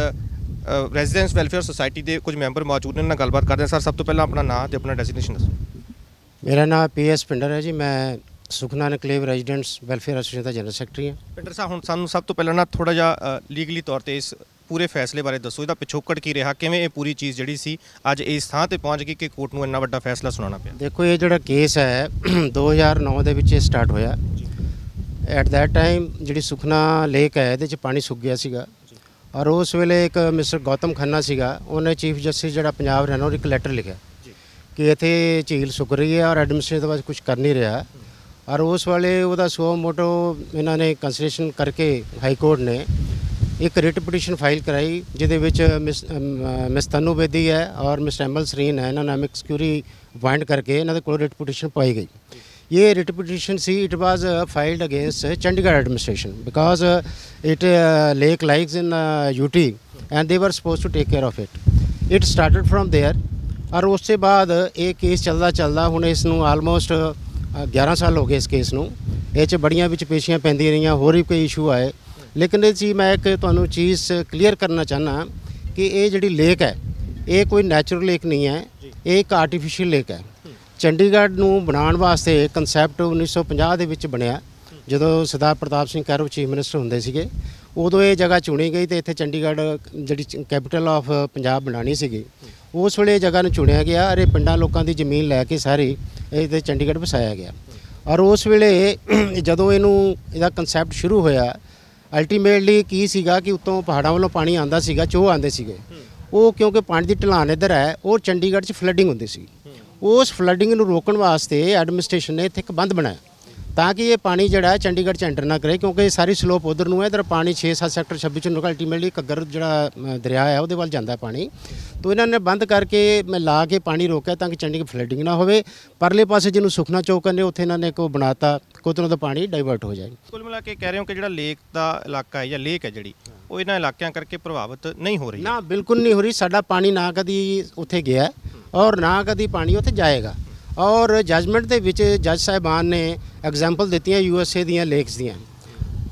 residence welfare society ਦੇ ਕੁਝ ਮੈਂਬਰ ਮੌਜੂਦ ਨੇ, ਉਹਨਾਂ ਨਾਲ ਗੱਲਬਾਤ ਕਰਦੇ ਹਾਂ। ਸਰ, ਸਭ ਤੋਂ ਪਹਿਲਾਂ ਆਪਣਾ ਨਾਮ ਤੇ ਆਪਣਾ ਡੈਸੀਗਨੇਸ਼ਨ ਦੱਸੋ। ਮੇਰਾ ਨਾਮ ਪੀਐਸ ਪਿੰਡਰ ਹੈ ਜੀ, ਮੈਂ Sukhna enclave residents welfare association ਦਾ ਜਨਰਲ ਸੈਕਟਰੀ ਹਾਂ। ਪਿੰਡਰ ਸਾਹਿਬ ਹੁਣ ਸਾਨੂੰ ਸਭ ਤੋਂ ਪਹਿਲਾਂ ਨਾ ਥੋੜਾ ਜਿਹਾ ਲੀਗਲੀ ਤੌਰ ਤੇ ਇਸ ਪੂਰੇ ਫੈਸਲੇ ਬਾਰੇ ਦੱਸੋ। ਇਹਦਾ ਪਿਛੋਕੜ ਕੀ ਰਿਹਾ? ਕਿਵੇਂ ਇਹ ਪੂਰੀ ਚੀਜ਼ ਜਿਹੜੀ ਸੀ ਅੱਜ ਇਸ ਥਾਂ ਤੇ ਪਹੁੰਚ ਗਈ ਕਿ ਕੋਰਟ ਨੂੰ ਇੰਨਾ ਵੱਡਾ ਫੈਸਲਾ ਸੁਣਾਉਣਾ ਪਿਆ? ਦੇਖੋ ਇਹ ਜਿਹੜਾ ਕੇਸ ਹੈ (clears throat) 2009 ਦੇ ਵਿੱਚ ਇਹ ਸਟਾਰਟ ਹੋਇਆ। ਐਟ that ਟਾਈਮ ਜਿਹੜੀ ਸੁਖਨਾ ਲੇਕ ਹੈ ਇਹਦੇ 'ਚ ਪਾਣੀ ਸੁੱਕ ਗਿਆ ਸੀਗਾ। ਔਰ ਉਸ ਵੇਲੇ ਇੱਕ ਮਿਸਟਰ ਗੌਤਮ ਖੰਨਾ ਸੀਗਾ ਉਹਨੇ ਚੀਫ ਜਸਟਿਸ ਜਿਹੜਾ ਪੰਜਾਬ ਰਹਿਣਾ ਉਹ ਇੱਕ ਲੈਟਰ ਲਿਖਿਆ ਕਿ ਇੱਥੇ ਝੀਲ ਸੁੱਕ ਰਹੀ ਹੈ ਔਰ ਐਡਮਿਨਿਸਟ੍ਰੇਟਿਵ ਵਾਸ ਕੁਝ ਕਰ ਨਹੀਂ ਰਿਹਾ। ਔਰ ਉਸ ਵਾਲੇ ਉਹਦਾ ਸੋ ਮੋਟੋ ਇਹਨਾਂ ਨੇ ਕੰਸੀਡਰੇਸ਼ਨ ਕਰਕੇ ਹਾਈ ਕੋਰਟ ਨੇ ਇੱਕ ਰਿਟ ਪਟੀਸ਼ਨ ਫਾਈਲ ਕਰਾਈ, ਜਿਹਦੇ ਵਿੱਚ ਮਿਸ ਮਿਸ ਤਨੂ ਬੇਦੀ ਹੈ ਔਰ ਮਿਸ ਐਮਲ ਸਰੀਨ ਹੈ। ਇਹਨਾਂ ਨੇ ਐਮਿਕਸ ਕਿਊਰੀ ਅਪਾਇੰਟ ਕਰਕੇ ਇਹਨਾਂ ਦੇ ਕੋਲ ਰਿਟ ਪਟੀਸ਼ਨ ਪਾਈ ਗਈ। ਇਹ writ petition C it was filed against Chandigarh administration because it lake lies in UT and they they were to take care care it it started started from ਔਰ ਉਸ ਤੋਂ ਬਾਅਦ ਇਹ ਕੇਸ ਚੱਲਦਾ ਚੱਲਦਾ ਹੁਣ ਇਸ ਨੂੰ ਆਲਮੋਸਟ 11 ਸਾਲ ਹੋ ਗਏ ਇਸ ਕੇਸ ਨੂੰ। ਇਹ 'ਚ ਬੜੀਆਂ ਵਿੱਚ ਪੇਸ਼ੀਆਂ ਪੈਂਦੀਆਂ ਰਹੀਆਂ, ਹੋਰ ਵੀ ਕੋਈ ਇਸ਼ੂ ਆਏ। ਲੇਕਿਨ ਇਹ ਚੀਜ਼ ਮੈਂ ਇੱਕ ਤੁਹਾਨੂੰ ਚੀਜ਼ ਕਲੀਅਰ ਕਰਨਾ ਚਾਹਨਾ ਕਿ ਇਹ ਜਿਹੜੀ ਲੇਕ ਹੈ, ਇਹ ਕੋਈ ਨੈਚੁਰਲ ਲੇਕ ਨਹੀਂ ਹੈ। ਇਹ ਇੱਕ ਆਰਟੀਫੀਸ਼ੀਅਲ ਲੇਕ ਹੈ। ਚੰਡੀਗੜ੍ਹ ਨੂੰ ਬਣਾਉਣ ਵਾਸਤੇ ਕਨਸੈਪਟ 1950 ਦੇ ਵਿੱਚ ਬਣਿਆ। ਜਦੋਂ ਸਰਦਾਰ ਪ੍ਰਤਾਪ ਸਿੰਘ ਕਾਰੋ ਚੀਫ ਮਿਨਿਸਟਰ ਹੁੰਦੇ ਸੀਗੇ, ਉਦੋਂ ਇਹ ਜਗ੍ਹਾ ਚੁਣੀ ਗਈ ਤੇ ਇੱਥੇ ਚੰਡੀਗੜ੍ਹ ਜਿਹੜੀ ਕੈਪੀਟਲ ਆਫ ਪੰਜਾਬ ਬਣਾਉਣੀ ਸੀਗੀ। ਉਸ ਵੇਲੇ ਇਹ ਜਗ੍ਹਾ ਨੂੰ ਚੁਣਿਆ ਗਿਆ ਅਰੇ ਪਿੰਡਾਂ ਲੋਕਾਂ ਦੀ ਜ਼ਮੀਨ ਲੈ ਕੇ ਸਾਰੀ ਇਹਦੇ ਚੰਡੀਗੜ੍ਹ ਵਸਾਇਆ ਗਿਆ। ਔਰ ਉਸ ਵੇਲੇ ਜਦੋਂ ਇਹਨੂੰ ਇਹਦਾ ਕਨਸੈਪਟ ਸ਼ੁਰੂ ਹੋਇਆ ਅਲਟੀਮੇਟਲੀ ਕੀ ਸੀਗਾ ਕਿ ਉੱਤੋਂ ਪਹਾੜਾਂ ਵੱਲੋਂ ਪਾਣੀ ਆਂਦਾ ਸੀਗਾ ਚੋ ਆਂਦੇ ਸੀਗੇ। ਉਹ ਕਿਉਂਕਿ ਪਾਣੀ ਦੀ ਢਲਾਨ ਇੱਧਰ ਹੈ, ਉਹ ਚੰਡੀਗੜ੍ਹ 'ਚ ਫਲੱਡਿੰਗ ਹੁੰਦੀ ਸੀ ਉਸ ਫਲੱਡਿੰਗ ਨੂੰ ਰੋਕਣ ਵਾਸਤੇ ਐਡਮਿਨਿਸਟ੍ਰੇਸ਼ਨ ਨੇ ਇੱਥੇ ਇੱਕ ਬੰਦ ਬਣਾਇਆ। ਤਾਂ ਕਿ ਇਹ ਪਾਣੀ ਜਿਹੜਾ ਹੈ ਚੰਡੀਗੜ੍ਹ 'ਚ ਐਂਟਰ ਨਾ ਕਰੇ ਕਿਉਂਕਿ ਇਹ ਸਾਰੀ ਸਲੋਪ ਉਧਰ ਨੂੰ ਹੈ ਇਧਰ ਪਾਣੀ 6-7 ਸੈਕਟਰ 26 ਚ ਨਿਕਲ ਅਲਟੀਮੇਟਲੀ ਘੱਗਰ ਜਿਹੜਾ ਦਰਿਆ ਹੈ ਉਹਦੇ ਵੱਲ ਜਾਂਦਾ ਪਾਣੀ। ਤੋਂ ਇਹਨਾਂ ਨੇ ਬੰਦ ਕਰਕੇ ਮੈਂ ਲਾ ਕੇ ਪਾਣੀ ਰੋਕਿਆ ਤਾਂ ਕਿ ਚੰਡੀਗੜ੍ਹ ਫਲੱਡਿੰਗ ਨਾ ਹੋਵੇ। ਪਰਲੇ ਪਾਸੇ ਜਿਹਨੂੰ ਸੁਖਨਾ ਚੌਕ ਕਹਿੰਦੇ ਉੱਥੇ ਇਹਨਾਂ ਨੇ ਕੋ ਬਣਾਤਾ ਕੋਤਨੋਂ ਦਾ ਪਾਣੀ ਡਾਈਵਰਟ ਹੋ ਜਾਏ। ਕੁੱਲ ਮਿਲਾ ਕੇ ਕਹਿ ਰਹੇ ਹੋ ਕਿ ਜਿਹੜਾ ਲੇਕ ਦਾ ਇਲਾਕਾ ਹੈ ਜਾਂ ਲੇਕ ਹੈ ਜਿਹੜੀ ਉਹ ਇਹਨਾਂ ਇਲਾਕਿਆਂ ਕਰਕੇ ਪ੍ਰਭਾਵਿਤ ਨਹੀਂ ਹੋ ਰਹੀ ਨਾ ਬਿਲਕੁਲ ਨਹੀਂ ਹੋ ਰਹੀ। ਸਾਡਾ ਪਾਣੀ ਨਾ ਕਦੀ ਉੱਥੇ ਗਿਆ ਔਰ ਨਾ ਕਦੀ ਪਾਣੀ ਉੱਥੇ ਜਾਏਗਾ। ਔਰ ਜੱਜਮੈਂਟ ਦੇ ਵਿੱਚ ਜੱਜ ਸਾਹਿਬਾਨ ਨੇ ਐਗਜ਼ਾਮਪਲ ਦਿੱਤੀਆਂ ਯੂਐਸਏ ਦੀਆਂ ਲੇਕਸ ਦੀਆਂ।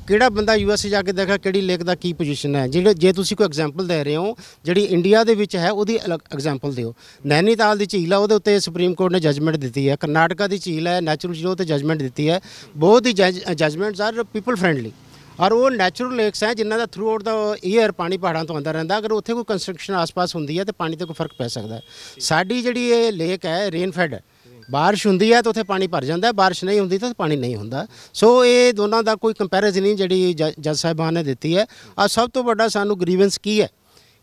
ਕਿਹੜਾ ਬੰਦਾ ਯੂਐਸਏ ਜਾ ਕੇ ਦੇਖਾ ਕਿਹੜੀ ਲੇਕ ਦਾ ਕੀ ਪੋਜੀਸ਼ਨ ਹੈ? ਜਿਹੜੇ ਜੇ ਤੁਸੀਂ ਕੋਈ ਐਗਜ਼ਾਮਪਲ ਦੇ ਰਹੇ ਹੋ, ਜਿਹੜੀ ਇੰਡੀਆ ਦੇ ਵਿੱਚ ਹੈ, ਉਹਦੀ ਐਗਜ਼ਾਮਪਲ ਦਿਓ। ਨੈਨੀਤਾਲ ਦੀ ਝੀਲ ਆ, ਉਹਦੇ ਉੱਤੇ ਸੁਪਰੀਮ ਕੋਰਟ ਨੇ ਜਜਮੈਂਟ ਦਿੱਤੀ ਹੈ। ਕਰਨਾਟਕਾ ਦੀ ਝੀਲ ਹੈ ਨੈਚੁਰਲ ਜ਼ੀਰੋ ਤੇ ਜਜਮੈਂਟ ਦਿੱਤੀ ਹੈ। ਬਹੁਤ ਹੀ ਜਜਮੈਂਟਸ ਆਰ ਪੀਪਲ ਫ੍ਰੈਂਡਲੀ ਔਰ ਉਹ ਨੈਚੁਰਲ ਲੇਕਸ ਹੈ, ਜਿਨ੍ਹਾਂ ਦਾ ਥਰੂ ਆਊਟ ਦਾ ਈਅਰ ਪਾਣੀ ਪਹਾੜਾਂ ਤੋਂ ਆਉਂਦਾ ਰਹਿੰਦਾ। ਅਗਰ ਉੱਥੇ ਕੋਈ ਕੰਸਟਰਕਸ਼ਨ ਆਸ-ਪਾਸ ਹੁੰਦੀ ਹੈ, ਤੇ ਪਾਣੀ ਤੇ ਕੋਈ ਫ਼ਰਕ ਪੈ ਸਕਦਾ। ਸਾਡੀ ਜਿਹੜੀ ਇਹ ਲੇਕ ਹੈ ਰੇਨਫੈਡ ਹੈ ਬਾਰਿਸ਼ ਹੁੰਦੀ ਹੈ ਤਾਂ ਉੱਥੇ ਪਾਣੀ ਭਰ ਜਾਂਦਾ ਹੈ, ਬਾਰਿਸ਼ ਨਹੀਂ ਹੁੰਦੀ ਤਾਂ ਪਾਣੀ ਨਹੀਂ ਹੁੰਦਾ। ਸੋ ਇਹ ਦੋਨਾਂ ਦਾ ਕੋਈ ਕੰਪੈਰੀਜ਼ਨ ਨਹੀਂ, ਜਿਹੜੀ ਜ- ਜੱਜ ਸਾਹਿਬਾਨ ਨੇ ਦਿੱਤੀ ਹੈ। ਆ ਸਭ ਤੋਂ ਵੱਡਾ ਸਾਨੂੰ ਗ੍ਰੀਵੈਂਸ ਕੀ ਹੈ?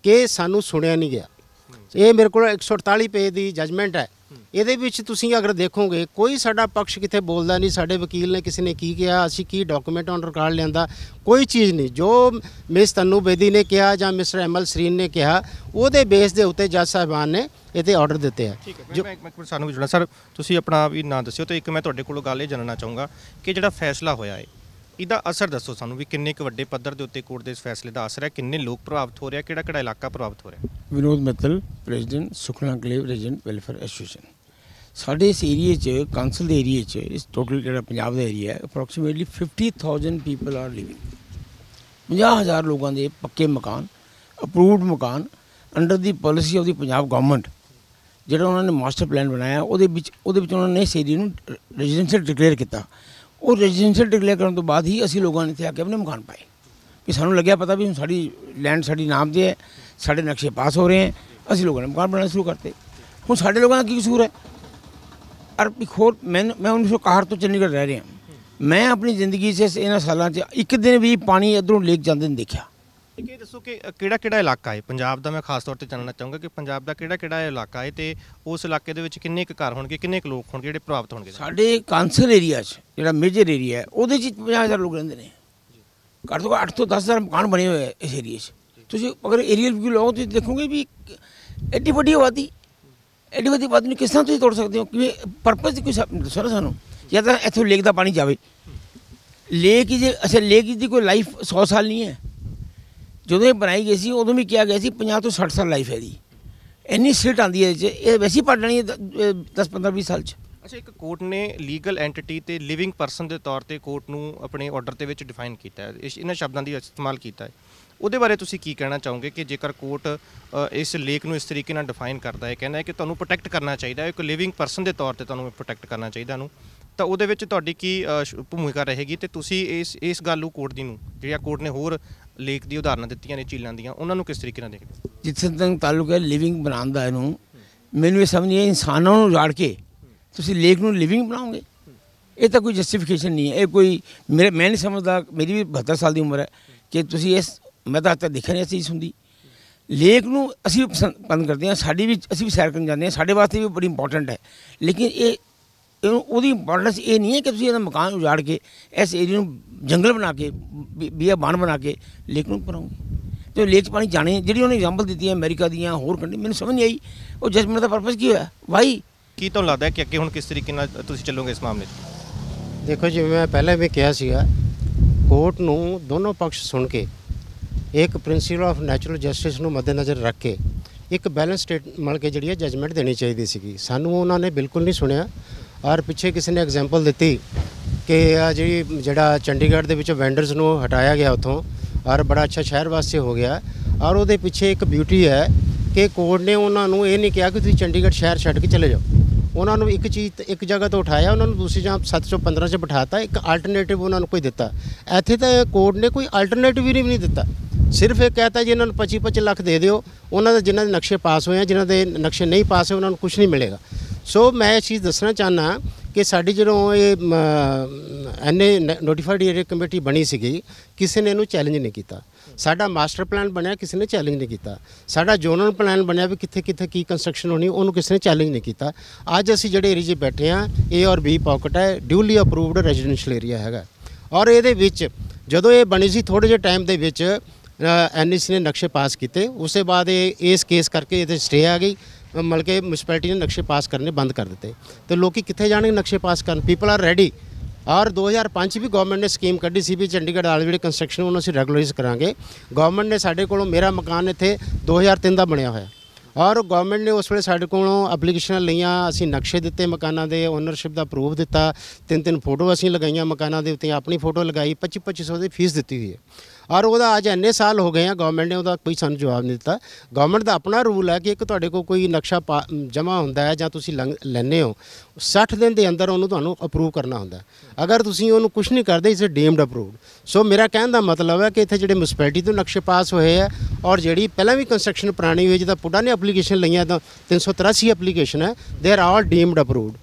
ਕਿ ਸਾਨੂੰ ਸੁਣਿਆ ਨਹੀਂ ਗਿਆ। ਇਹ ਮੇਰੇ ਕੋਲ 148 ਪੇਜ ਦੀ ਜਜਮੈਂਟ ਹੈ। ਇਹਦੇ ਵਿੱਚ ਤੁਸੀਂ ਅਗਰ ਦੇਖੋਗੇ ਕੋਈ ਸਾਡਾ ਪਕਸ਼ ਕਿਤੇ ਬੋਲਦਾ ਨਹੀਂ ਸਾਡੇ ਵਕੀਲ ਨੇ ਕਿਸੇ ਨੇ ਕੀ ਕਿਹਾ ਅਸੀਂ ਕੀ ਡਾਕੂਮੈਂਟ ਔਨ ਰਿਕਾਰਡ ਲਿਆਂਦਾ ਕੋਈ ਚੀਜ਼ ਨਹੀਂ। ਜੋ ਮਿਸ ਤਨੂ ਬੇਦੀ ਨੇ ਕਿਹਾ ਜਾਂ ਮਿਸਟਰ ਐਮਲ ਸਰੀਨ ਨੇ ਕਿਹਾ ਉਹਦੇ ਬੇਸ ਦੇ ਉੱਤੇ ਜੱਜ ਸਾਹਿਬਾਨ ਨੇ ਇਹਦੇ ਆਰਡਰ ਦਿੱਤੇ ਆ। ਠੀਕ ਹੈ ਮੈਂ ਇੱਕ ਮਿੰਟ ਸਾਨੂੰ ਵੀ ਜੁੜਨਾ। ਸਰ ਤੁਸੀਂ ਆਪਣਾ ਵੀ ਨਾਂ ਦੱਸਿਓ ਤੇ ਇੱਕ ਮੈਂ ਤੁਹਾਡੇ ਕੋਲੋਂ ਗੱਲ ਇਹ ਜਾਣਨਾ ਚਾਹੂੰਗਾ ਕਿ ਜਿਹੜਾ ਫੈਸਲਾ ਹੋਇਆ ਹੈ ਇਹਦਾ ਅਸਰ ਦੱਸੋ ਸਾਨੂੰ ਵੀ ਕਿੰਨੇ ਕੁ ਵੱਡੇ ਪੱਧਰ ਦੇ ਉੱਤੇ ਕੋਰਟ ਦੇ ਇਸ ਫੈਸਲੇ ਦਾ ਅਸਰ ਹੈ, ਕਿੰਨੇ ਲੋਕ ਪ੍ਰਭਾਵਿਤ ਹੋ ਰਿਹਾ ਕਿਹੜਾ ਕਿਹੜਾ ਇਲਾਕਾ ਪ੍ਰਭਾਵਿਤ ਹੋ ਰਿਹਾ? Vinod Mittal, president Sukhna enclave resident welfare association. ਸਾਡੇ ਇਸ ਏਰੀਏ 'ਚ ਕਾਉਂਸਲ ਦੇ ਏਰੀਏ 'ਚ, ਇਸ ਟੋਟਲ ਜਿਹੜਾ ਪੰਜਾਬ ਦਾ ਏਰੀਆ ਹੈ ਅਪਰੋਕਸੀਮੇਟਲੀ 50000 ਪੀਪਲ ਆਰ ਲਿਵਿੰਗ 50000 ਲੋਕਾਂ ਦੇ ਪੱਕੇ ਮਕਾਨ ਅਪਰੂਵਡ ਮਕਾਨ under the policy of the Punjab government ਜਿਹੜਾ ਉਹਨਾਂ ਨੇ ਮਾਸਟਰ ਪਲਾਨ ਬਣਾਇਆ, ਉਹਦੇ ਵਿੱਚ ਉਹਦੇ ਵਿੱਚ ਉਹਨਾਂ ਨੇ ਇਸ ਏਰੀਏ ਨੂੰ ਰੈਜ਼ੀਡੈਂਸ਼ੀਅਲ ਡਿਕਲੇਅਰ ਕੀਤਾ। ਉਹ ਰੈਜ਼ੀਡੈਂਸ਼ੀਅਲ ਡਿਕਲੇਅਰ ਕਰਨ ਤੋਂ ਬਾਅਦ ਹੀ ਅਸੀਂ ਲੋਕਾਂ ਨੇ ਇੱਥੇ ਆ ਕੇ ਆਪਣੇ ਮਕਾਨ ਪਾਏ। ਕਿ ਸਾਨੂੰ ਲੱਗਿਆ ਪਤਾ ਵੀ ਹੁਣ ਸਾਡੀ ਲੈਂਡ ਸਾਡੀ ਨਾਮ ਤੇ ਹੈ, ਸਾਡੇ ਨਕਸ਼ੇ ਪਾਸ ਹੋ ਰਹੇ ਹਨ ਅਸੀਂ ਲੋਕਾਂ ਨੇ ਮਕਾਨ ਬਣਾਉਣਾ ਸ਼ੁਰੂ ਕਰਤੇ। ਹੁਣ ਸਾਡੇ ਲੋਕਾਂ ਦਾ ਕੀ ਕਸੂਰ ਹੈ? ਅਰ ਇੱਕ ਹੋਰ, ਮੈਂ ਮੈਂ 1961 ਤੋਂ ਚੰਡੀਗੜ੍ਹ ਰਹਿ ਰਿਹਾ। ਮੈਂ ਆਪਣੀ ਜ਼ਿੰਦਗੀ 'ਚ ਇਹਨਾਂ ਸਾਲਾਂ 'ਚ ਇੱਕ ਦਿਨ ਵੀ ਪਾਣੀ ਇਧਰੋਂ ਲੇਕ ਜਾਂਦੇ ਨਹੀਂ ਦੇਖਿਆ। ਇੱਕ ਇਹ ਦੱਸੋ ਕਿ ਕਿਹੜਾ ਕਿਹੜਾ ਇਲਾਕਾ ਹੈ? ਪੰਜਾਬ ਦਾ ਮੈਂ ਖਾਸ ਤੌਰ ਤੇ ਜਾਣਨਾ ਚਾਹੂੰਗਾ ਕਿ ਪੰਜਾਬ ਦਾ ਕਿਹੜਾ ਕਿਹੜਾ ਇਲਾਕਾ ਹੈ ਤੇ ਉਸ ਇਲਾਕੇ ਦੇ ਵਿੱਚ ਕਿੰਨੇ ਕੁ ਘਰ ਹੋਣਗੇ ਕਿੰਨੇ ਕੁ ਲੋਕ ਹੋਣਗੇ ਜਿਹੜੇ ਪ੍ਰਭਾਵਿਤ ਹੋਣਗੇ? ਸਾਡੇ ਕਾਂਸਲ ਏਰੀਆ 'ਚ ਜਿਹੜਾ ਮੇਜਰ ਏਰੀਆ ਹੈ ਉਹਦੇ 'ਚ 50000 ਲੋਕ ਰਹਿੰਦੇ ਨੇ। ਘੱਟ ਤੋਂ ਘੱਟ 8 ਤੋਂ 10000 ਮਕਾਨ ਬਣੇ ਹੋਏ ਇਸ ਏਰੀਆ 'ਚ। ਤੁਸੀਂ ਅਗਰ ਏਰੀਅਲ ਵਿਊ ਲਓ ਤੁਸੀਂ ਦੇਖੋਗੇ ਵੀ ਐਡੀ ਵੱਡੀ ਆਬਾਦੀ ਐਡੀ ਵੱਡੀ ਆਬਾਦੀ ਨੂੰ ਕਿਸ ਤਰ੍ਹਾਂ ਤੁਸੀਂ ਤੋੜ ਸਕਦੇ ਹੋ? ਕਿਵੇਂ ਪਰਪਸ ਦੀ ਕੋਈ ਦੱਸੋ ਸਾਨੂੰ। ਜਾਂ ਤਾਂ ਇੱਥੋਂ ਲੇਕ ਦਾ ਪਾਣੀ ਜਾਵੇ। ਲੇਕ ਜੇ ਅੱਛਾ ਲੇਕ ਦੀ ਕੋਈ ਲਾਈਫ 100 ਸਾਲ ਨਹੀਂ ਹੈ। ਜਦੋਂ ਇਹ ਬਣਾਈ ਗਈ ਸੀ, ਉਦੋਂ ਵੀ ਕਿਹਾ ਗਿਆ ਸੀ 50 ਤੋਂ 60 ਸਾਲ ਲਾਈਫ ਹੈ ਦੀ ਇੰਨੀ ਸਿਟ ਆਂਦੀ ਹੈ ਇਹ ਇਹ ਵੈਸੇ ਹੀ ਪੜ ਜਾਣੀ ਹੈ 10 15 20 ਸਾਲ ਚ। ਅੱਛਾ, ਇੱਕ ਕੋਰਟ ਨੇ ਲੀਗਲ ਐਂਟੀਟੀ ਤੇ ਲਿਵਿੰਗ ਪਰਸਨ ਦੇ ਤੌਰ ਤੇ ਕੋਰਟ ਨੂੰ ਆਪਣੇ ਆਰਡਰ ਦੇ ਵਿੱਚ ਡਿਫਾਈਨ ਕੀਤਾ ਹੈ। ਇਸ- ਇਹਨਾਂ ਸ਼ਬਦਾਂ ਦੀ ਇਸਤੇਮਾਲ ਕੀਤਾ ਹੈ। ਉਹਦੇ ਬਾਰੇ ਤੁਸੀਂ ਕੀ ਕਹਿਣਾ ਚਾਹੋਗੇ ਕਿ ਜੇਕਰ ਕੋਰਟ ਇਸ ਲੇਖ ਨੂੰ ਇਸ ਤਰੀਕੇ ਨਾਲ ਡਿਫਾਈਨ ਕਰਦਾ ਹੈ, ਕਹਿੰਦਾ ਹੈ ਕਿ ਤੁਹਾਨੂੰ ਪ੍ਰੋਟੈਕਟ ਕਰਨਾ ਚਾਹੀਦਾ ਹੈ, ਇੱਕ ਲਿਵਿੰਗ ਪਰਸਨ ਦੇ ਤੌਰ ਤੇ ਤੁਹਾਨੂੰ ਪ੍ਰੋਟੈਕਟ ਕਰਨਾ ਚਾਹੀਦਾ ਨੂੰ ਤਾਂ ਉਹਦੇ ਵਿੱਚ ਤੁਹਾਡੀ ਕੀ ਭੂਮਿਕਾ ਰਹੇਗੀ ਤੇ ਤੁਸੀਂ ਇਸ ਇਸ ਗੱਲ ਨੂੰ ਕੋਰਟ ਦੀ ਨੂੰ ਜਿਹੜੀਆਂ ਕੋਰਟ ਨੇ ਹੋਰ ਲੇਖ ਦੀ ਉਦਾਹਰਨਾਂ ਦਿੱਤੀਆਂ ਨੇ, ਝੀਲਾਂ ਦੀਆਂ, ਉਹਨਾਂ ਨੂੰ ਕਿਸ ਤਰੀਕੇ ਨਾਲ ਦੇਖਦੇ ਜਿੱਥੇ ਤੱਕ ਤਾਲੁਕ ਹੈ ਲਿਵਿੰਗ ਬਣਾਉਣ ਦਾ ਇਹਨੂੰ, ਮੈਨੂੰ ਇਹ ਸਮਝ ਨਹੀਂ ਆਈ, ਇਨਸਾਨਾਂ ਨੂੰ ਉਜਾੜ ਕੇ ਤੁਸੀਂ ਲੇਕ ਨੂੰ ਲਿਵਿੰਗ ਬਣਾਓਗੇ? ਇਹ ਤਾਂ ਕੋਈ ਜਸਟੀਫਿਕੇਸ਼ਨ ਨਹੀਂ ਹੈ, ਇਹ ਕੋਈ, ਮੇਰੇ, ਮੈਂ ਨਹੀਂ ਸਮਝਦਾ, ਮੇਰੀ ਵੀ 72 ਸਾਲ ਦੀ ਉਮਰ ਹੈ ਕਿ ਤੁਸੀਂ ਇਸ, ਮੈਂ ਤਾਂ ਅੱਜ ਦੇਖਿਆ ਨਹੀਂ ਇਸ ਚੀਜ਼ ਹੁੰਦੀ ਲੇਕ ਨੂੰ ਅਸੀਂ ਵੀ ਪਸੰਦ ਪਸੰਦ ਕਰਦੇ ਹਾਂ, ਸਾਡੀ ਵੀ, ਅਸੀਂ ਵੀ ਸੈਰ ਕਰਨ ਜਾਂਦੇ ਹਾਂ, ਸਾਡੇ ਵਾਸਤੇ ਵੀ ਬੜੀ ਇੰਪੋਰਟੈਂਟ ਹੈ। ਲੇਕਿਨ ਇਹ ਇਹਨੂੰ ਉਹਦੀ ਇੰਪੋਰਟੈਂਸ ਇਹ ਨਹੀਂ ਹੈ ਕਿ ਤੁਸੀਂ ਇਹਦਾ ਮਕਾਨ ਉਜਾੜ ਕੇ ਇਸ ਏਰੀਆ ਨੂੰ ਜੰਗਲ ਬਣਾ ਕੇ ਬੀਆ ਬਾਣ ਬਣਾ ਕੇ ਲੇਕ ਨੂੰ ਬਣਾਓਗੇ ਤੇ ਲੇਕ ਪਾਣੀ ਜਾਣੇ ਜਿਹੜੀ ਉਹਨੇ ਐਗਜ਼ਾਮਪਲ ਦਿੱਤੀ ਹੈ ਅਮਰੀਕਾ ਦੀਆਂ ਹੋਰ ਕੰਟਰੀ ਮੈਨੂੰ ਸਮਝ ਨਹੀਂ ਆਈ। ਉਹ ਜਜਮੈਂਟ ਦਾ ਪਰਪਸ ਕੀ ਹੋਇਆ? ਵਾਈ ਕੀ ਤੁਹਾਨੂੰ ਲੱਗਦਾ ਹੈ ਕਿ ਅੱਗੇ ਹੁਣ ਕਿਸ ਤਰੀਕੇ ਨਾਲ ਤੁਸੀਂ ਚੱਲੋਗੇ ਇਸ ਮਾਮਲੇ 'ਚ? ਦੇਖੋ ਜਿਵੇਂ ਮੈਂ ਪਹਿਲਾਂ ਵੀ ਕਿਹਾ ਸੀਗਾ ਕੋਰਟ ਨੂੰ ਦੋਨੋਂ ਪਕਸ਼ ਸੁਣ ਕੇ ਇੱਕ ਪ੍ਰਿੰਸੀਪਲ ਆਫ ਨੈਚੁਰਲ ਜਸਟਿਸ ਨੂੰ ਮੱਦੇਨਜ਼ਰ ਰੱਖ ਕੇ ਇੱਕ ਬੈਲੈਂਸ ਸਟੇਟ ਮਲ ਕੇ ਜਿਹੜੀ ਹੈ ਜਜਮੈਂਟ ਦੇਣੀ ਚਾਹੀਦੀ ਸੀਗੀ। ਸਾਨੂੰ ਉਹਨਾਂ ਨੇ ਬਿਲਕੁਲ ਨਹੀਂ ਸੁਣਿਆ। ਔਰ ਪਿੱਛੇ ਕਿਸੇ ਨੇ ਐਗਜ਼ਾਮਪਲ ਦਿੱਤੀ ਕਿ ਆ ਜਿਹੜੀ, ਜਿਹੜਾ ਚੰਡੀਗੜ੍ਹ ਦੇ ਵਿੱਚ ਵੈਂਡਰਸ ਨੂੰ ਹਟਾਇਆ ਗਿਆ ਉੱਥੋਂ, ਔਰ ਬੜਾ ਅੱਛਾ ਸ਼ਹਿਰ ਵਾਸਤੇ ਹੋ ਗਿਆ, ਔਰ ਉਹਦੇ ਪਿੱਛੇ ਇੱਕ ਬਿਊਟੀ ਹੈ ਕਿ ਕੋਰਟ ਨੇ ਉਹਨਾਂ ਨੂੰ ਇਹ ਨਹੀਂ ਕਿਹਾ ਕਿ ਤੁਸੀਂ ਚੰਡੀਗੜ੍ਹ ਸ਼ਹਿਰ ਛੱਡ ਕੇ ਚਲੇ ਜਾਓ। ਉਹਨਾਂ ਨੂੰ ਇੱਕ ਚੀਜ਼, ਇੱਕ ਜਗ੍ਹਾ ਤੋਂ ਉਠਾਇਆ, ਉਹਨਾਂ ਨੂੰ ਦੂਸਰੀ ਜਗ੍ਹਾ 715 'ਚ ਬਿਠਾਤਾ, ਇੱਕ ਆਲਟਰਨੇਟਿਵ ਉਹਨਾਂ ਨੂੰ ਕੋਈ ਦਿੱਤਾ। ਇੱਥੇ ਤਾਂ ਕੋਰਟ ਨੇ ਕੋਈ ਆਲਟਰਨੇਟਿਵ ਵੀ ਨਹੀਂ ਦਿੱਤਾ। ਸਿਰਫ ਇਹ ਕਹਤਾ ਜੀ ਇਹਨਾਂ ਨੂੰ 25 25 ਲੱਖ ਦੇ ਦਿਓ, ਉਹਨਾਂ ਦੇ ਜਿਨ੍ਹਾਂ ਦੇ ਨਕਸ਼ੇ ਪਾਸ ਹੋਏ ਆ, ਜਿਨ੍ਹਾਂ ਦੇ ਨਕਸ਼ੇ ਨਹੀਂ ਪਾਸ ਹੋਏ, ਉਹਨਾਂ ਨੂੰ ਕੁਝ ਨਹੀਂ ਮਿਲੇਗਾ। ਸੋ ਮੈਂ ਇਹ ਚੀਜ਼ ਦੱਸਣਾ ਚਾਹਨਾ ਕਿ ਸਾਡੀ ਜਦੋਂ ਇਹ ਐਨਏ ਨੋਟੀਫਾਈਡ ਏਰੀਆ ਕਮੇਟੀ ਬਣੀ ਸੀਗੀ, ਕਿਸੇ ਨੇ ਇਹਨੂੰ ਚੈਲੰਜ ਨਹੀਂ ਕੀਤਾ। ਸਾਡਾ ਮਾਸਟਰ ਪਲਾਨ ਬਣਿਆ, ਕਿਸੇ ਨੇ ਚੈਲੰਜ ਨਹੀਂ ਕੀਤਾ। ਸਾਡਾ ਜ਼ੋਨਲ ਪਲਾਨ ਬਣਿਆ ਵੀ ਕਿੱਥੇ ਕਿੱਥੇ ਕੀ ਕੰਸਟਰਕਸ਼ਨ ਹੋਣੀ, ਉਹਨੂੰ ਕਿਸੇ ਨੇ ਚੈਲੰਜ ਨਹੀਂ ਕੀਤਾ। ਅੱਜ ਅਸੀਂ ਜਿਹੜੇ ਏਰੀਆ 'ਚ ਬੈਠੇ ਆ ਏ ਔਰ ਬੀ ਪਾਕਟ ਹੈ ਡਿਊਲੀ ਅਪਰੂਵਡ ਰੈਜ਼ੀਡੈਂਸ਼ੀਅਲ ਏਰੀਆ ਹੈਗਾ। ਔਰ ਇਹਦੇ ਵਿੱਚ ਜਦੋਂ ਇਹ ਬਣੀ ਸੀ ਥੋੜੇ ਜਿਹੇ ਟਾਈਮ ਦੇ ਵਿੱਚ ਐਨਈਸੀ ਨੇ ਨਕਸ਼ੇ ਪਾਸ ਕੀਤੇ। ਉਸੇ ਬਾਅਦ ਇਹ ਇਸ ਕੇਸ ਕਰਕੇ ਇਹਦੇ ਸਟੇ ਆ ਗਈ। ਮਤਲਬ ਕਿ ਮਿਊਨਿਸਪੈਲਿਟੀ ਨੇ ਨਕਸ਼ੇ ਪਾਸ ਕਰਨੇ ਬੰਦ ਕਰ ਦਿੱਤੇ। ਤੇ ਲੋਕੀ ਕਿੱਥੇ ਜਾਣਗੇ ਨਕਸ਼ੇ ਪਾਸ ਕਰਨ? ਪੀਪਲ ਆਰ ਰੈਡੀ ਔਰ 2005 ਚ ਵੀ ਗਵਰਨਮੈਂਟ ਨੇ ਸਕੀਮ ਕੱਢੀ ਸੀ ਵੀ ਚੰਡੀਗੜ੍ਹ ਵਾਲੇ ਜਿਹੜੇ ਕੰਸਟਰਕਸ਼ਨ ਉਹਨੂੰ ਅਸੀਂ ਰੈਗੂਲਰਾਈਜ਼ ਕਰਾਂਗੇ। ਗਵਰਨਮੈਂਟ ਨੇ ਸਾਡੇ ਕੋਲੋਂ ਮੇਰਾ ਮਕਾਨ ਇੱਥੇ 2003 ਦਾ ਬਣਿਆ ਹੋਇਆ। ਔਰ ਗਵਰਨਮੈਂਟ ਨੇ ਉਸ ਵੇਲੇ ਸਾਡੇ ਕੋਲੋਂ ਐਪਲੀਕੇਸ਼ਨਾਂ ਲਈਆਂ, ਅਸੀਂ ਨਕਸ਼ੇ ਦਿੱਤੇ ਮਕਾਨਾਂ ਦੇ ਓਨਰਸ਼ਿਪ ਦਾ ਪ੍ਰੂਫ ਦਿੱਤਾ। ਤਿੰਨ ਤਿੰਨ ਫੋਟੋ ਅਸੀਂ ਲਗਾਈਆਂ ਮਕਾਨਾਂ ਦੇ ਉੱਤੇ, ਆਪਣੀ ਫੋਟੋ ਲਗਾਈ 25 2500 ਦੀ ਫੀਸ ਦਿੱਤੀ ਹੋਈ ਹੈ। ਔਰ ਉਹਦਾ ਅੱਜ ਇੰਨੇ ਸਾਲ ਹੋ ਗਏ ਆ ਗਵਰਨਮੈਂਟ ਨੇ ਉਹਦਾ ਕੋਈ ਸਾਨੂੰ ਜਵਾਬ ਨਹੀਂ ਦਿੱਤਾ। ਗਵਰਨਮੈਂਟ ਦਾ ਆਪਣਾ ਰੂਲ ਹੈ ਕਿ ਇੱਕ ਤੁਹਾਡੇ ਕੋਲ ਕੋਈ ਨਕਸ਼ਾ ਜਮ੍ਹਾਂ ਹੁੰਦਾ ਹੈ ਜਾਂ ਤੁਸੀਂ ਲੈਨੇ ਹੋ 60 ਦਿਨ ਦੇ ਅੰਦਰ ਉਹਨੂੰ ਤੁਹਾਨੂੰ ਅਪਰੂਵ ਕਰਨਾ ਹੁੰਦਾ ਅਗਰ ਤੁਸੀਂ ਉਹਨੂੰ ਕੁਝ ਨਹੀਂ ਕਰਦੇ ਇਸੇ ਡੀਮਡ ਅਪਰੂਵਡ ਸੋ ਮੇਰਾ ਕਹਿਣ ਦਾ ਮਤਲਬ ਹੈ ਕਿ ਇੱਥੇ ਜਿਹੜੇ ਮਿਊਨਿਸਪੈਲਿਟੀ ਤੋਂ ਨਕਸ਼ੇ ਪਾਸ ਹੋਏ ਆ, ਔਰ ਜਿਹੜੀ ਪਹਿਲਾਂ ਵੀ ਕੰਸਟਰਕਸ਼ਨ ਪੁਰਾਣੀ ਹੋਈ ਜਿਹਦਾ ਪੁੱਡਾ ਨੇ ਐਪਲੀਕੇਸ਼ਨ ਲਈਆਂ, ਤਾਂ 383 ਐਪਲੀਕੇਸ਼ਨ ਹੈ they are all deemed approved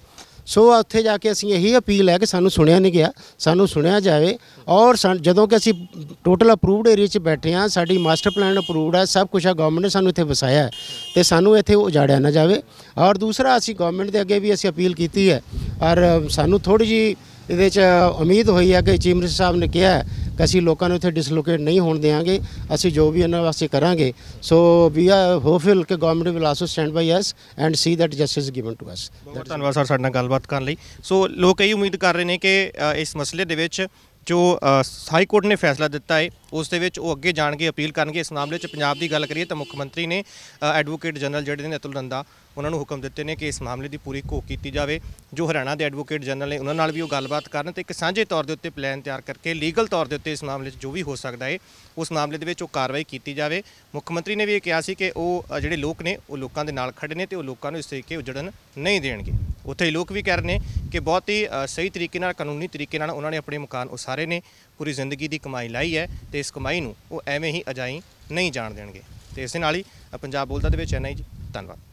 so ਉੱਥੇ ਜਾ ਕੇ ਅਸੀਂ ਇਹੀ ਅਪੀਲ ਹੈ ਕਿ ਸਾਨੂੰ ਸੁਣਿਆ ਨਹੀਂ ਗਿਆ, ਸਾਨੂੰ ਸੁਣਿਆ ਜਾਵੇ ਔਰ ਜਦੋਂ ਕਿ ਅਸੀਂ ਟੋਟਲ ਅਪਰੂਵਡ ਏਰੀਆ 'ਚ ਬੈਠੇ ਹਾਂ, ਸਾਡੀ ਮਾਸਟਰ ਪਲਾਨ ਅਪਰੂਵਡ ਹੈ, ਸਭ ਕੁਝ ਆ ਗਵਰਨਮੈਂਟ ਨੇ ਸਾਨੂੰ ਇੱਥੇ ਵਸਾਇਆ ਤੇ ਸਾਨੂੰ ਇੱਥੇ ਉਜਾੜਿਆ ਨਾ ਜਾਵੇ। ਔਰ ਦੂਸਰਾ, ਅਸੀਂ ਗਵਰਨਮੈਂਟ ਦੇ ਅੱਗੇ ਵੀ ਅਸੀਂ ਅਪੀਲ ਕੀਤੀ ਹੈ ਔਰ ਸਾਨੂੰ ਥੋੜੀ ਜੀ ਇਹਦੇ 'ਚ ਉਮੀਦ ਹੋਈ ਹੈ ਕਿ ਚੀਫ ਮਿਨਿਸਟਰ ਸਾਹਿਬ ਨੇ ਕਿਹਾ ਕਿ ਅਸੀਂ ਲੋਕਾਂ ਨੂੰ ਇੱਥੇ ਡਿਸਲੋਕੇਟ ਨਹੀਂ ਹੋਣ ਦੇਵਾਂਗੇ ਅਸੀਂ ਜੋ ਵੀ ਇਹਨਾਂ ਵਾਸਤੇ ਕਰਾਂਗੇ। ਸੋ ਵੀ ਆਰ ਹੋਪਫੁਲ ਕਿ government will also stand by us and see that justice given to us ਬਹੁਤ ਧੰਨਵਾਦ ਸਰ ਸਾਡੇ ਨਾਲ ਗੱਲਬਾਤ ਕਰਨ ਲਈ। ਸੋ ਲੋਕ ਇਹ ਉਮੀਦ ਕਰ ਰਹੇ ਨੇ ਕਿ ਇਸ ਮਸਲੇ ਦੇ ਵਿੱਚ ਜੋ ਹਾਈ ਕੋਰਟ ਨੇ ਫੈਸਲਾ ਦਿੱਤਾ ਹੈ, ਉਸ ਦੇ ਵਿੱਚ ਉਹ ਅੱਗੇ ਜਾਣਗੇ, ਅਪੀਲ ਕਰਨਗੇ। ਇਸ ਮਾਮਲੇ 'ਚ ਪੰਜਾਬ ਦੀ ਗੱਲ ਕਰੀਏ ਤਾਂ ਮੁੱਖ ਮੰਤਰੀ ਨੇ ਐਡਵੋਕੇਟ ਜਨਰਲ ਜਿਹੜੇ ਨੇ ਅਤੁਲ ਨੰਦਾ ਉਹਨਾਂ ਨੂੰ ਹੁਕਮ ਦਿੱਤੇ ਨੇ ਕਿ ਇਸ ਮਾਮਲੇ ਦੀ ਪੂਰੀ ਘੋਖ ਕੀਤੀ ਜਾਵੇ। ਜੋ ਹਰਿਆਣਾ ਦੇ ਐਡਵੋਕੇਟ ਜਨਰਲ ਨੇ ਉਹਨਾਂ ਨਾਲ ਵੀ ਉਹ ਗੱਲਬਾਤ ਕਰਨ ਤੇ ਇੱਕ ਸਾਂਝੇ ਤੌਰ ਦੇ ਉੱਤੇ ਪਲਾਨ ਤਿਆਰ ਕਰਕੇ ਲੀਗਲ ਤੌਰ ਦੇ ਉੱਤੇ ਇਸ ਮਾਮਲੇ 'ਚ ਜੋ ਵੀ ਹੋ ਸਕਦਾ ਹੈ ਉਸ ਮਾਮਲੇ ਦੇ ਵਿੱਚ ਉਹ ਕਾਰਵਾਈ ਕੀਤੀ ਜਾਵੇ। ਮੁੱਖ ਮੰਤਰੀ ਨੇ ਵੀ ਇਹ ਕਿਹਾ ਸੀ ਕਿ ਉਹ ਜਿਹੜੇ ਲੋਕ ਨੇ, ਉਹ ਲੋਕਾਂ ਦੇ ਨਾਲ ਖੜੇ ਨੇ ਤੇ ਉਹ ਲੋਕਾਂ ਨੂੰ ਇਸ ਤਰੀਕੇ ਉਜੜਨ ਨਹੀਂ ਦੇਣਗੇ। ਉੱਥੇ ਹੀ ਲੋਕ ਵੀ ਕਹਿ ਰਹੇ ਨੇ ਕਿ ਬਹੁਤ ਹੀ ਸਹੀ ਤਰੀਕੇ ਨਾਲ, ਕਾਨੂੰਨੀ ਤਰੀਕੇ ਨਾਲ ਉਹਨਾਂ ਨੇ ਆਪਣੇ ਮਕਾਨ ਉਸਾਰੇ ਨੇ, ਪੂਰੀ ਜ਼ਿੰਦਗੀ ਦੀ ਕਮਾਈ ਲਾਈ ਹੈ ਤੇ ਇਸ ਕਮਾਈ ਨੂੰ ਉਹ ਐਵੇਂ ਹੀ ਅਜਾਈ ਨਹੀਂ ਜਾਣ ਦੇਣਗੇ। ਤੇ ਇਸੇ ਨਾਲ ਹੀ ਪੰਜਾਬ ਬੋਲਦਾ ਦੇ ਵਿੱਚ ਐਨਾ ਹੀ ਜੀ। ਧੰਨਵਾਦ।